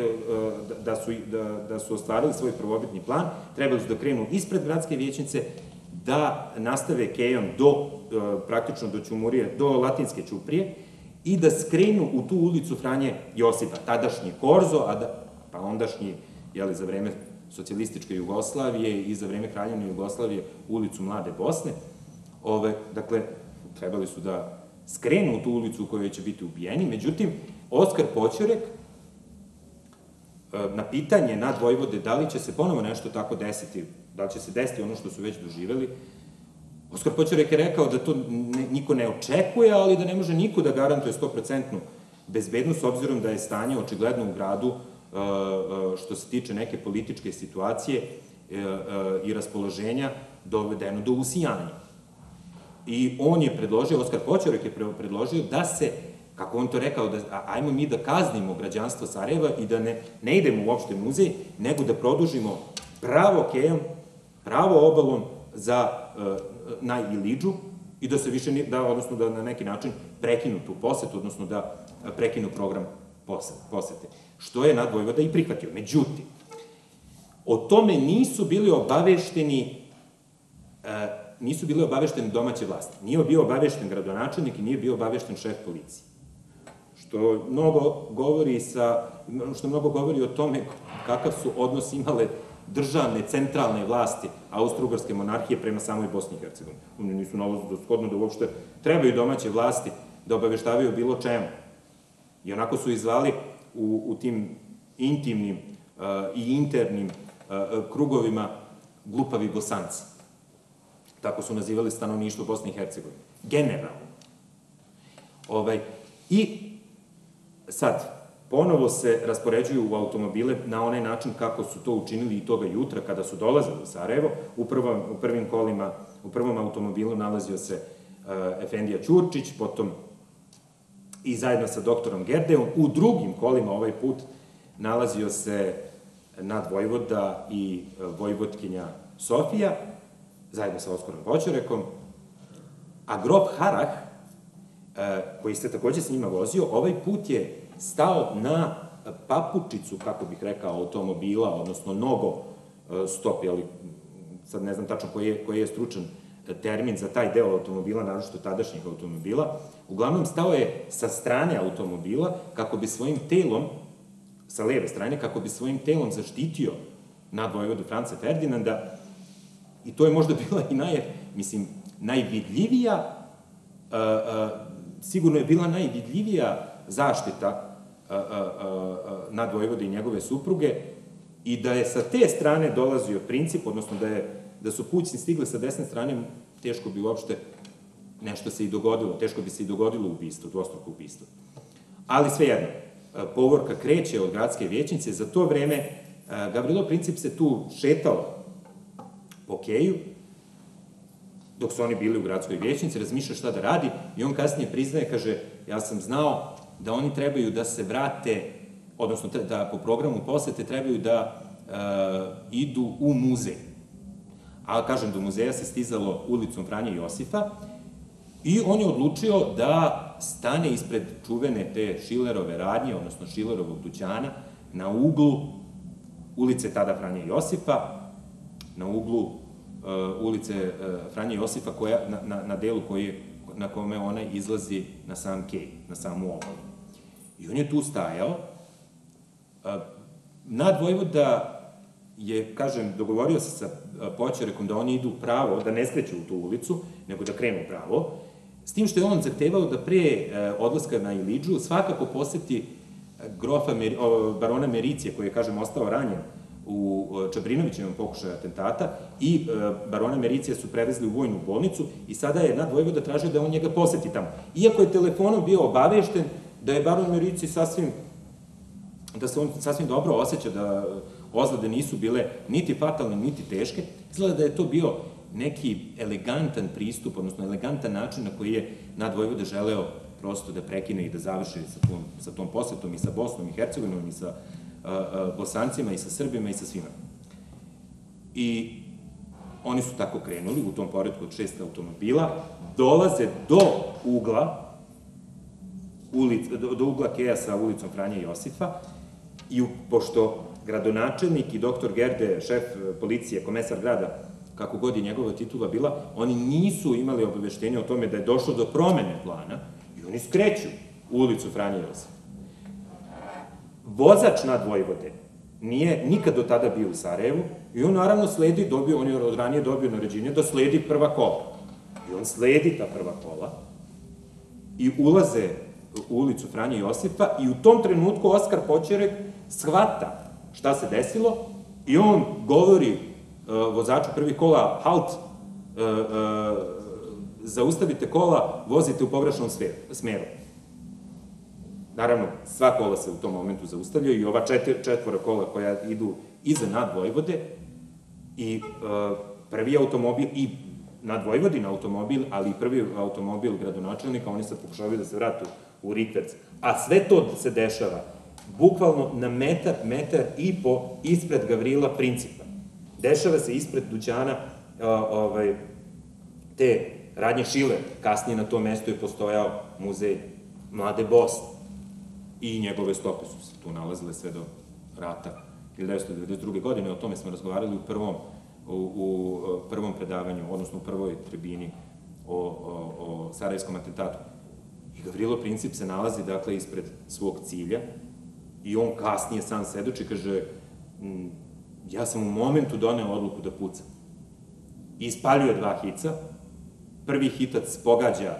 da, su, da, da su ostvarili svoj prvobitni plan, trebali su da krenu ispred gradske vjećnice, da nastave kejom do, e, praktično do Ćumurije, do Latinske Ćuprije, i da skrenu u tu ulicu Franje Josipa, tadašnji Korzo, a da, pa ondašnji, jeli, za vreme socijalističke Jugoslavije i za vreme kraljevne Jugoslavije ulicu Mlade Bosne. Ove, dakle, trebali su da skrenu u tu ulicu u kojoj će biti ubijeni. Međutim, Oskar Počerek e, na pitanje nad Vojvode da li će se ponovo nešto tako desiti, da li će se desiti ono što su već doživeli, Oskar Počerek je rekao da to ne, niko ne očekuje, ali da ne može niko da garantuje 100% bezbednost, s obzirom da je stanje očigledno u gradu e, e, što se tiče neke političke situacije i raspoloženja dovedeno do usijanja. I on je predložio, Oskar Počerek je predložio da se, kako on to rekao, da ajmo mi da kaznimo građanstvo Sarajeva i da ne, ne idemo uopšte muzej, nego da produžimo pravo kejom, pravo obalom za, uh, na Iliđu i da se više, da, odnosno da na neki način prekinu tu posetu, odnosno da prekinu program posete. Što je Nadvojvoda i prihvatio. Međutim, o tome nisu bili obavešteni uh, nisu bile obaveštene domaće vlasti. Nije bio obavešten gradonačelnik i nije bio obavešten šef policije. Što mnogo govori sa, što mnogo govori o tome kakav su odnos imale državne, centralne vlasti Austro-Ugarske monarhije prema samoj Bosni i Hercegovini. Oni nisu nalazili da uopšte trebaju domaće vlasti da obaveštavaju bilo čemu. I onako su izvali u, u tim intimnim uh, i internim uh, krugovima glupavi bosanci. Tako su nazivali stanovništvo Bosne i Hercegovine. Generalno. Ovaj, I sad, ponovo se raspoređuju u automobile na onaj način kako su to učinili i toga jutra kada su dolazili u Sarajevo. U, prvom, u prvim kolima, u prvom automobilu nalazio se uh, Efendija Ćurčić, potom i zajedno sa doktorom Gerdeom. U drugim kolima ovaj put nalazio se nad Vojvoda i uh, Vojvodkinja Sofija, zajedno sa Oskarom Počerekom, a grob Harah, e, koji se takođe s njima vozio, ovaj put je stao na papučicu, kako bih rekao, automobila, odnosno nogo e, stop, ali sad ne znam tačno koji je, koji je stručan termin za taj deo automobila, naročito tadašnjeg automobila, uglavnom stao je sa strane automobila kako bi svojim telom, sa leve strane, kako bi svojim telom zaštitio nadvojvodu Franca Ferdinanda I to je možda bila i naj, mislim, najvidljivija, uh, uh, sigurno je bila najvidljivija zaštita uh, uh, nad Vojvode i njegove supruge i da je sa te strane dolazio princip, odnosno da, je, da su pućni stigli sa desne strane, teško bi uopšte nešto se i dogodilo, teško bi se i dogodilo ubistvo, dvostruko ubistvo. Ali svejedno, povorka kreće od gradske vjećnice, za to vreme Gavrilo Princip se tu šetao po keju, dok su oni bili u gradskoj vjećnici, razmišlja šta da radi i on kasnije priznaje, kaže, ja sam znao da oni trebaju da se vrate, odnosno da po programu posete trebaju da e, idu u muzej. A, kažem, do muzeja se stizalo ulicom Franje Josifa i on je odlučio da stane ispred čuvene te Šilerove radnje, odnosno Šilerovog dućana, na uglu ulice tada Franje Josipa, na uglu ulice uh, Franje Josifa, koja, na, na, na delu koji, na kome ona izlazi na sam kej, na samu obalu. I on je tu stajao. Uh, nad Vojvoda je, kažem, dogovorio se sa počerekom da oni idu pravo, da ne skreću u tu ulicu, nego da krenu pravo. S tim što je on zahtevao da pre odlaska na Iliđu svakako poseti grofa Mer, barona Mericije, koji je, kažem, ostao ranjen u Čabrinovićevom pokušaju atentata i e, barona Mericija su prevezli u vojnu bolnicu i sada je nad Vojvoda tražio da on njega poseti tamo. Iako je telefonom bio obavešten da je baron Merici sasvim da se on sasvim dobro osjeća da ozlade nisu bile niti fatalne, niti teške, izgleda da je to bio neki elegantan pristup, odnosno elegantan način na koji je nadvojvode želeo prosto da prekine i da završi sa tom, sa tom posetom i sa Bosnom i Hercegovinom i sa Bosancima i sa Srbima i sa svima. I oni su tako krenuli u tom poredku od šest automobila, dolaze do ugla, ulic, do, ugla Keja sa ulicom Franja Josifa i pošto gradonačelnik i doktor Gerde, šef policije, komesar grada, kako god je njegova titula bila, oni nisu imali obaveštenje o tome da je došlo do promene plana i oni skreću u ulicu Franja Josifa. Vozač nad Vojvode nije nikad do tada bio u Sarajevu i on naravno sledi, dobio, on je od ranije dobio naređenje da sledi prva kola. I on sledi ta prva kola i ulaze u ulicu Franja Josifa i u tom trenutku Oskar Počerek shvata šta se desilo i on govori uh, vozaču prvih kola halt, uh, uh, zaustavite kola, vozite u pogrešnom smeru. Naravno, sva kola se u tom momentu zaustavljaju i ova četir, četvora kola koja idu iza nad Vojvode i uh, prvi automobil i nad Vojvodina automobil, ali i prvi automobil gradonačelnika, oni sad pokušavaju da se vratu u Rikverc. A sve to se dešava bukvalno na metar, metar i po ispred Gavrila Principa. Dešava se ispred dućana uh, ovaj, te radnje Šile. Kasnije na tom mestu je postojao muzej Mlade Bosne. I njegove stope su se tu nalazile sve do rata 1992. godine. O tome smo razgovarali u prvom, u, u prvom predavanju, odnosno u prvoj tribini o, o, o Sarajevskom atentatu. I Gavrilo Princip se nalazi, dakle, ispred svog cilja, I on kasnije sam sedoči, kaže, ja sam u momentu doneo odluku da pucam. I ispalio dva hica. Prvi hitac pogađa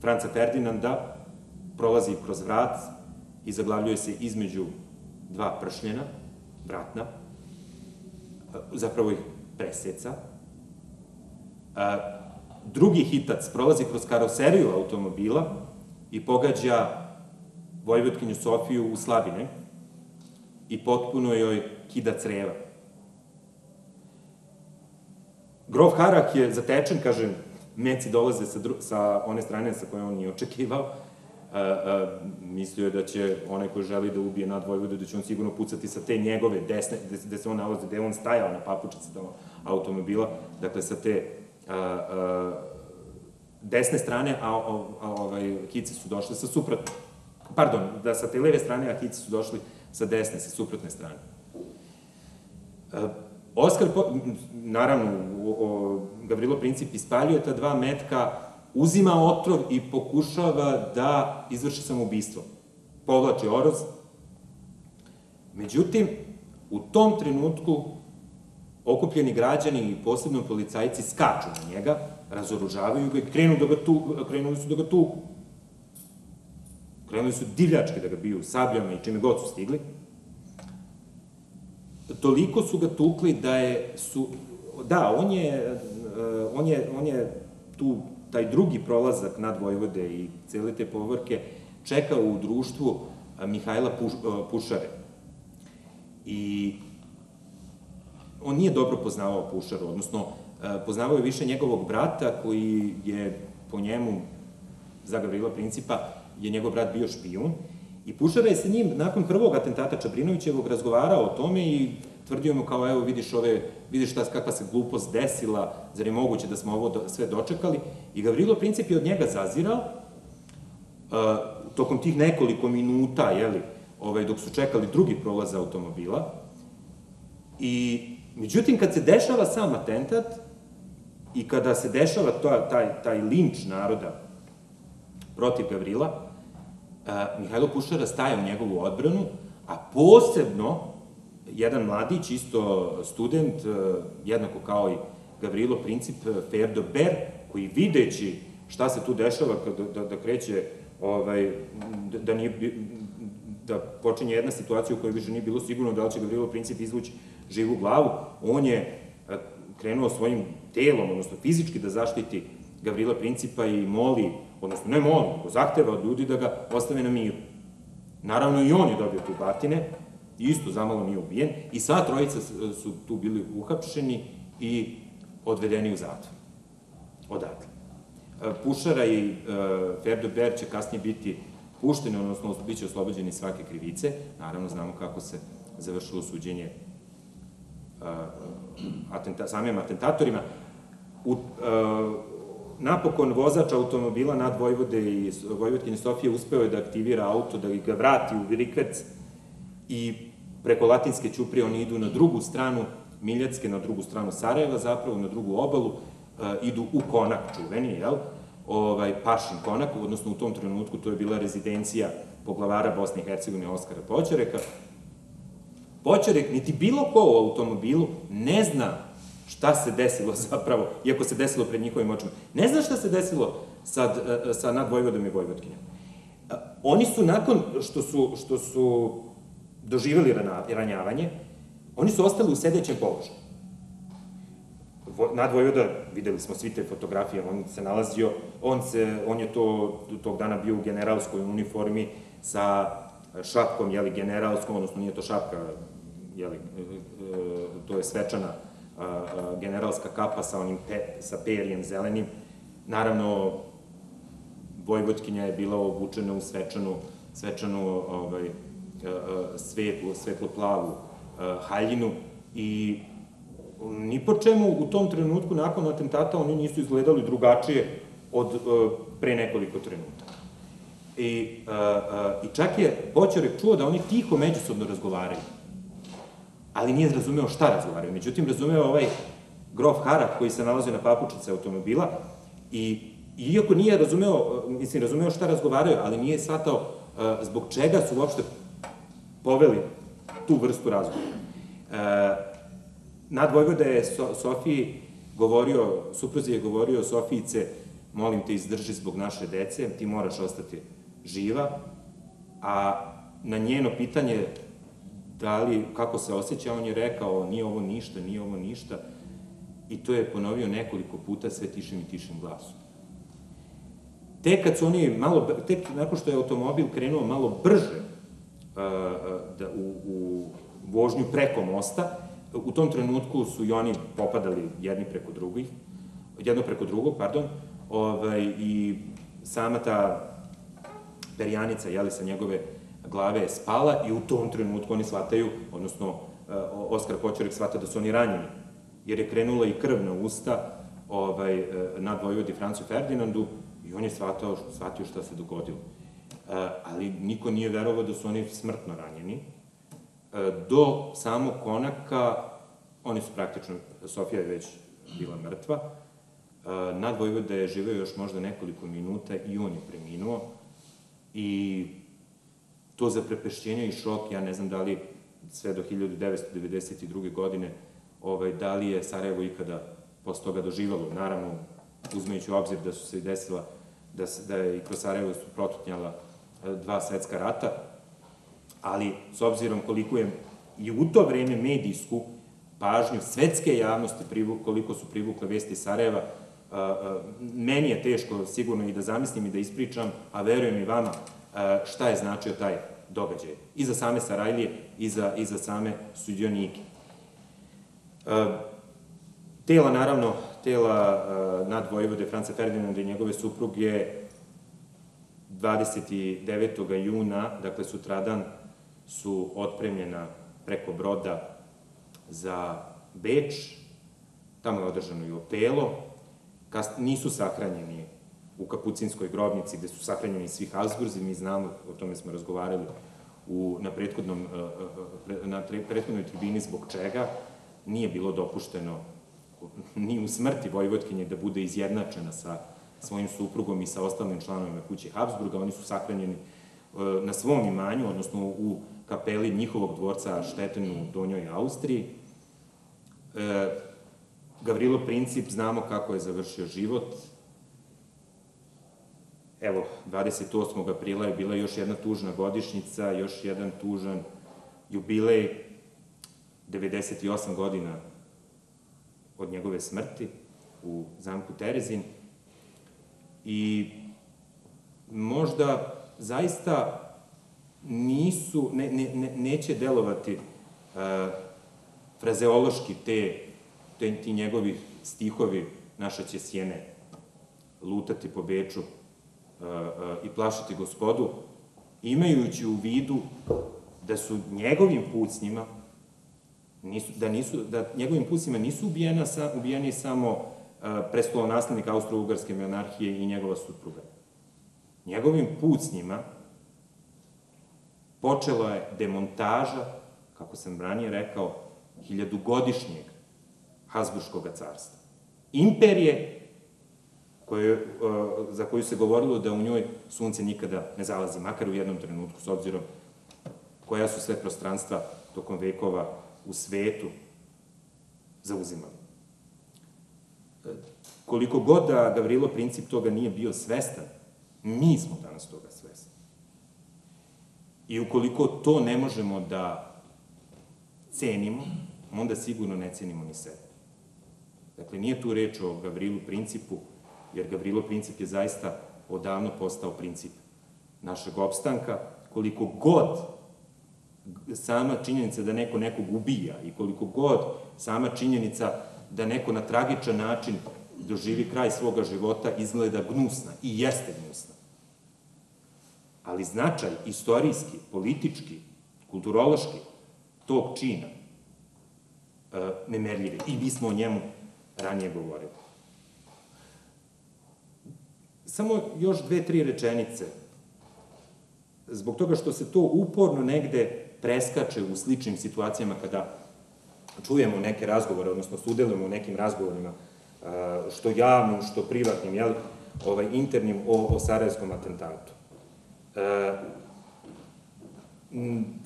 Franca Ferdinanda, prolazi kroz vrat i zaglavljuje se između dva pršljena, vratna, zapravo ih preseca. Drugi hitac prolazi kroz karoseriju automobila i pogađa Vojvodkinju Sofiju u Slabine i potpuno joj kida creva. Grof Harak je zatečen, kažem, meci dolaze sa, sa one strane sa koje on nije očekivao, a, a, mislio je da će onaj ko želi da ubije nad Vojvodu, da će on sigurno pucati sa te njegove desne, gde, se on nalazi, gde on stajao na papučici tamo automobila, dakle sa te a, a, desne strane, a, a, a ovaj, kice su došle sa suprotne pardon, da sa te leve strane, a Hici su došli sa desne, sa suprotne strane. E, Oskar, naravno, o, Gavrilo Princip ispaljuje ta dva metka, uzima otrov i pokušava da izvrši samoubistvo. Povlači oroz. Međutim, u tom trenutku okupljeni građani i posebno policajci skaču na njega, razoružavaju ga i krenu, da ga tu, krenuli su da ga tuku. Krenuli su divljački da ga biju sabljama i čime god su stigli. Toliko su ga tukli da je, su, da, on je, eh, on je, on je tu, taj drugi prolazak nad Vojvode i cele te povorke čekao u društvu Mihajla Puš, Pušare. I on nije dobro poznavao Pušaru, odnosno poznavao je više njegovog brata koji je po njemu za Gavrila Principa je njegov brat bio špijun i Pušara je sa njim nakon prvog atentata Čabrinovićevog razgovarao o tome i tvrdio mu kao evo vidiš ove, vidiš šta, kakva se glupost desila, zar je moguće da smo ovo do, sve dočekali? I Gavrilo Princip je od njega zazirao uh, tokom tih nekoliko minuta, jeli, ovaj, dok su čekali drugi prolaz automobila. I međutim kad se dešava sam atentat i kada se dešava to, taj, taj linč naroda protiv Gavrila, Mihajlo Kušara staje u njegovu odbranu, a posebno jedan mladić, isto student, jednako kao i Gavrilo Princip, Ferdo Ber, koji videći šta se tu dešava kad, da, da kreće, ovaj, da, da nije, da počinje jedna situacija u kojoj više nije bilo sigurno da li će Gavrilo Princip izvući živu glavu, on je krenuo svojim telom, odnosno fizički da zaštiti Gavrila Principa i moli, odnosno ne moli, nego zahteva od ljudi da ga ostave na miru. Naravno i on je dobio tu batine, isto zamalo nije ubijen, i sva trojica su tu bili uhapšeni i odvedeni u zatvor. Odatle. Pušara i Ferdo Ber će kasnije biti pušteni, odnosno bit će oslobođeni svake krivice. Naravno, znamo kako se završilo suđenje atenta, samim atentatorima. U, napokon vozač automobila nad Vojvode i Vojvodkine Sofije uspeo je da aktivira auto, da ga vrati u Rikvec i preko Latinske Ćuprije oni idu na drugu stranu Miljacke, na drugu stranu Sarajeva, zapravo na drugu obalu, idu u Konak čuveni, jel? Ovaj, Pašin Konak, odnosno u tom trenutku to je bila rezidencija poglavara Bosne i Hercegovine Oskara Poćareka, Poćarek, niti bilo ko u automobilu ne zna šta se desilo zapravo, iako se desilo pred njihovim očima. Ne zna šta se desilo sa, sa nadvojvodom i Vojvodkinjom. Oni su nakon što su, što su doživjeli ranjavanje, oni su ostali u sedećem položaju. Nadvojvoda, videli smo svi te fotografije, on se nalazio, on, se, on je to, tog dana bio u generalskoj uniformi sa šapkom, jeli, generalskom, odnosno nije to šapka, jeli, to je svečana generalska kapa sa onim pe, sa perijem zelenim. Naravno, Vojvodkinja je bila obučena u svečanu, svečanu ovaj, svetlu, svetlo-plavu haljinu i ni po čemu u tom trenutku nakon atentata oni nisu izgledali drugačije od pre nekoliko trenutaka. I, I čak je Poćarek čuo da oni tiho međusobno razgovaraju ali nije razumeo šta razgovaraju. Međutim, razumeo ovaj grof Harak koji se nalazio na papučice automobila i iako nije razumeo, mislim, razumeo šta razgovaraju, ali nije shvatao zbog čega su uopšte poveli tu vrstu razgovora. Uh, Nad Vojvoda je so, Sofiji govorio, supruzi je govorio Sofijice, molim te izdrži zbog naše dece, ti moraš ostati živa, a na njeno pitanje da li, kako se osjeća, on je rekao, nije ovo ništa, nije ovo ništa, i to je ponovio nekoliko puta sve tišim i tišim glasom. Tek kad su oni malo, tek nakon što je automobil krenuo malo brže u, vožnju preko mosta, u tom trenutku su i oni popadali jedni preko drugih, jedno preko drugog, pardon, ovaj, i sama ta perjanica, jeli, sa njegove glave je spala i u tom trenutku oni shvataju, odnosno e, Oskar Počarek shvata da su oni ranjeni, jer je krenula i krv na usta ovaj, e, nad Vojvodi Francu Ferdinandu i on je shvatao, shvatio šta se dogodilo. E, ali niko nije verovao da su oni smrtno ranjeni. Do samog konaka, oni su praktično, Sofija je već bila mrtva, nad Vojvoda je živeo još možda nekoliko minuta i on je preminuo i to za prepešćenje i šok, ja ne znam da li sve do 1992. godine, ovaj, da li je Sarajevo ikada posle toga doživalo. Naravno, uzmejući u obzir da su se desila, da, da je i kroz Sarajevo su protutnjala e, dva svetska rata, ali s obzirom koliko je i u to vreme medijsku pažnju svetske javnosti koliko su privukle vesti Sarajeva, meni je teško sigurno i da zamislim i da ispričam, a verujem i vama, šta je značio taj događaj. I za same Sarajlije, i za, i za same sudionike. Tela, naravno, tela nad Vojvode Franca Ferdinanda i njegove supruge 29. juna, dakle sutradan, su otpremljena preko broda za Beč, tamo je održano i opelo, nisu sahranjeni u Kapucinskoj grobnici gde su sahranjeni svi Habsburzi, mi znamo, o tome smo razgovarali u, na, prethodnom, e, e, na prethodnoj tribini zbog čega nije bilo dopušteno ni u smrti Vojvodkinje da bude izjednačena sa svojim suprugom i sa ostalim članovima kuće Habsburga. Oni su sahranjeni e, na svom imanju, odnosno u kapeli njihovog dvorca Štetenu u Donjoj Austriji. Gavrilo Princip znamo kako je završio život, evo, 28. aprila je bila još jedna tužna godišnjica, još jedan tužan jubilej, 98 godina od njegove smrti u zamku Terezin. I možda zaista nisu, ne, ne, ne, neće delovati uh, frazeološki te, te, ti njegovi stihovi naša će sjene lutati po Beču uh, uh, i plašiti gospodu, imajući u vidu da su njegovim pucnjima, nisu, da, nisu, da njegovim pucnjima nisu ubijena, sa, ubijeni samo uh, prestolonaslednik Austro-Ugarske monarhije i njegova supruga. Njegovim pucnjima počela je demontaža, kako sam ranije rekao, hiljadugodišnjeg Habsburgskog carstva. Imperije koje, uh, za koju se govorilo da u njoj sunce nikada ne zalazi, makar u jednom trenutku, s obzirom koja su sve prostranstva tokom vekova u svetu zauzimali. E, koliko god da Gavrilo Princip toga nije bio svestan, mi smo danas toga svesni. I ukoliko to ne možemo da cenimo, onda sigurno ne cenimo ni sebe. Dakle, nije tu reč o Gavrilu Principu, jer Gavrilo Princip je zaista odavno postao princip našeg opstanka, koliko god sama činjenica da neko nekog ubija i koliko god sama činjenica da neko na tragičan način doživi kraj svoga života izgleda gnusna i jeste gnusna. Ali značaj istorijski, politički, kulturološki tog čina e, nemerljivi. I mi smo o njemu ranije govorili. Samo još dve, tri rečenice. Zbog toga što se to uporno negde preskače u sličnim situacijama kada čujemo neke razgovore, odnosno sudelujemo u nekim razgovorima, što javnim, što privatnim, jel, ovaj, internim o, o Sarajevskom atentatu. E,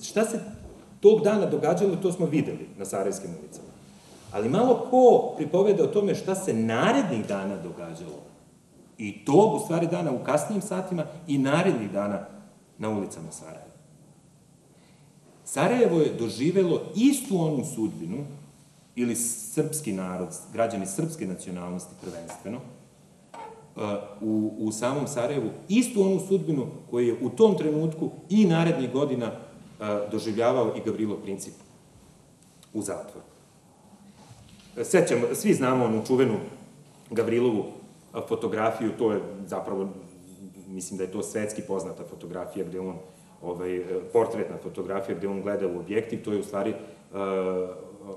šta se tog dana događalo, to smo videli na Sarajevskim ulicama. Ali malo ko pripoveda o tome šta se narednih dana događalo. I tog, u stvari, dana u kasnijim satima i narednih dana na ulicama Sarajeva. Sarajevo je doživelo istu onu sudbinu, ili srpski narod, građani srpske nacionalnosti prvenstveno, u, u samom Sarajevu, istu onu sudbinu koju je u tom trenutku i narednih godina uh, doživljavao i Gavrilo Princip u zatvoru. Sećamo, svi znamo onu čuvenu Gavrilovu fotografiju, to je zapravo, mislim da je to svetski poznata fotografija gde on ovaj, portretna fotografija gde on gleda u objektiv, to je u stvari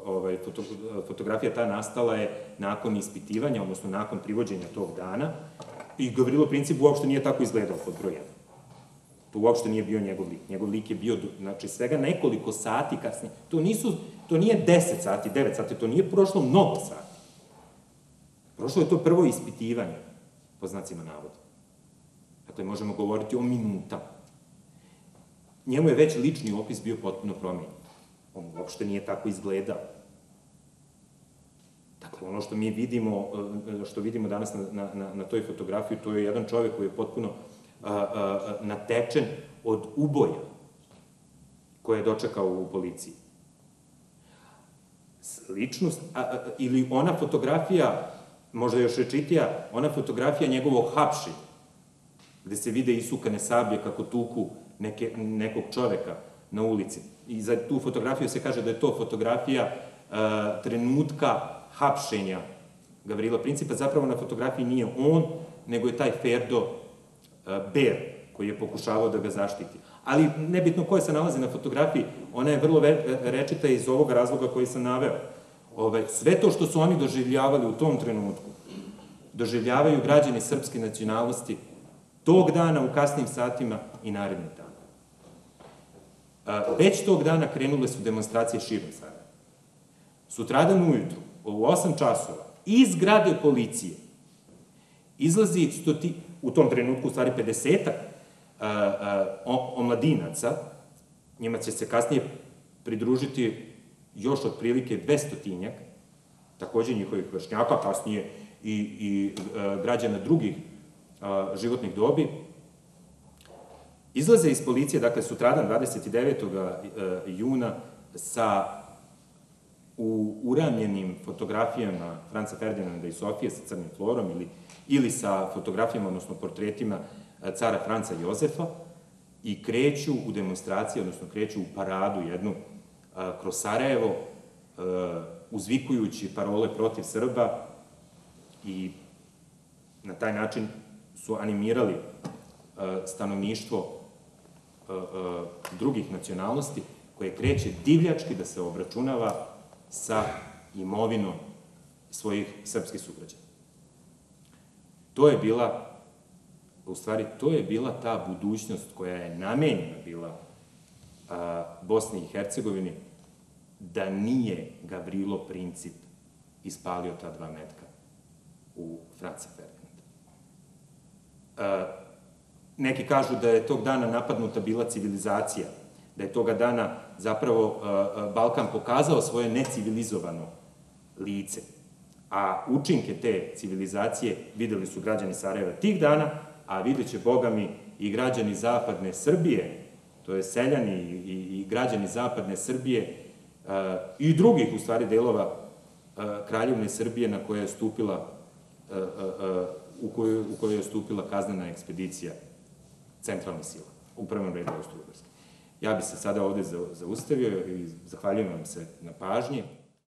ovaj, foto, fotografija ta nastala je nakon ispitivanja, odnosno nakon privođenja tog dana i Gavrilo Princip uopšte nije tako izgledao pod broj 1. To uopšte nije bio njegov lik. Njegov lik je bio, znači, svega nekoliko sati kasnije. To, nisu, to nije 10 sati, 9 sati, to nije prošlo mnogo sati. Prošlo je to prvo ispitivanje, po znacima navoda. Dakle, možemo govoriti o minutama njemu je već lični opis bio potpuno promenjen. On uopšte nije tako izgledao. Dakle, ono što mi vidimo, e, što vidimo danas na, na, na toj fotografiji, to je jedan čovek koji je potpuno a, a, natečen od uboja koje je dočekao u policiji. Sličnost, a, a, ili ona fotografija, možda još rečitija, ona fotografija njegovog hapšenja, gde se vide isukane sablje kako tuku neke, nekog čoveka na ulici. I za tu fotografiju se kaže da je to fotografija uh, trenutka hapšenja Gavrila Principa. Zapravo na fotografiji nije on, nego je taj Ferdo uh, Ber, koji je pokušavao da ga zaštiti. Ali nebitno koje se nalazi na fotografiji, ona je vrlo rečita iz ovog razloga koji sam naveo. Ove, sve to što su oni doživljavali u tom trenutku, doživljavaju građani srpske nacionalnosti tog dana u kasnim satima i narednih dana. Već tog dana krenule su demonstracije širom Sarajeva. Sutradan ujutru, u 8 časova, iz grade policije, izlazi stoti, u tom trenutku, u stvari 50 omladinaca, njima će se kasnije pridružiti još otprilike 200 takođe njihovih vršnjaka, kasnije i, i građana drugih životnih dobi, izlaze iz policije, dakle, sutradan 29. e, juna sa u uramljenim fotografijama Franca Ferdinanda i Sofije sa crnim florom ili, ili sa fotografijama, odnosno portretima e, cara Franca Jozefa i kreću u demonstraciji, odnosno kreću u paradu jednu a, kroz Sarajevo, uzvikujući parole protiv Srba i na taj način su animirali stanovništvo drugih nacionalnosti koje kreće divljački da se obračunava sa imovinom svojih srpskih sugrađana. To je bila u stvari, to je bila ta budućnost koja je namenjena bila a, Bosni i Hercegovini, da nije Gavrilo Princip ispalio ta dva metka u Franca Ferdinanda. Neki kažu da je tog dana napadnuta bila civilizacija, da je toga dana zapravo a, Balkan pokazao svoje necivilizovano lice, a učinke te civilizacije videli su građani Sarajeva tih dana, a vidjet će, Boga mi, i građani zapadne Srbije, to je seljani i, i, građani zapadne Srbije uh, i drugih, u stvari, delova Kraljevne Srbije na koje je stupila, u, kojoj, u je stupila kaznena ekspedicija centralne sila, u prvom redu Austro-Ugrske. Ja bi se sada ovde zaustavio i zahvaljujem vam se na pažnji.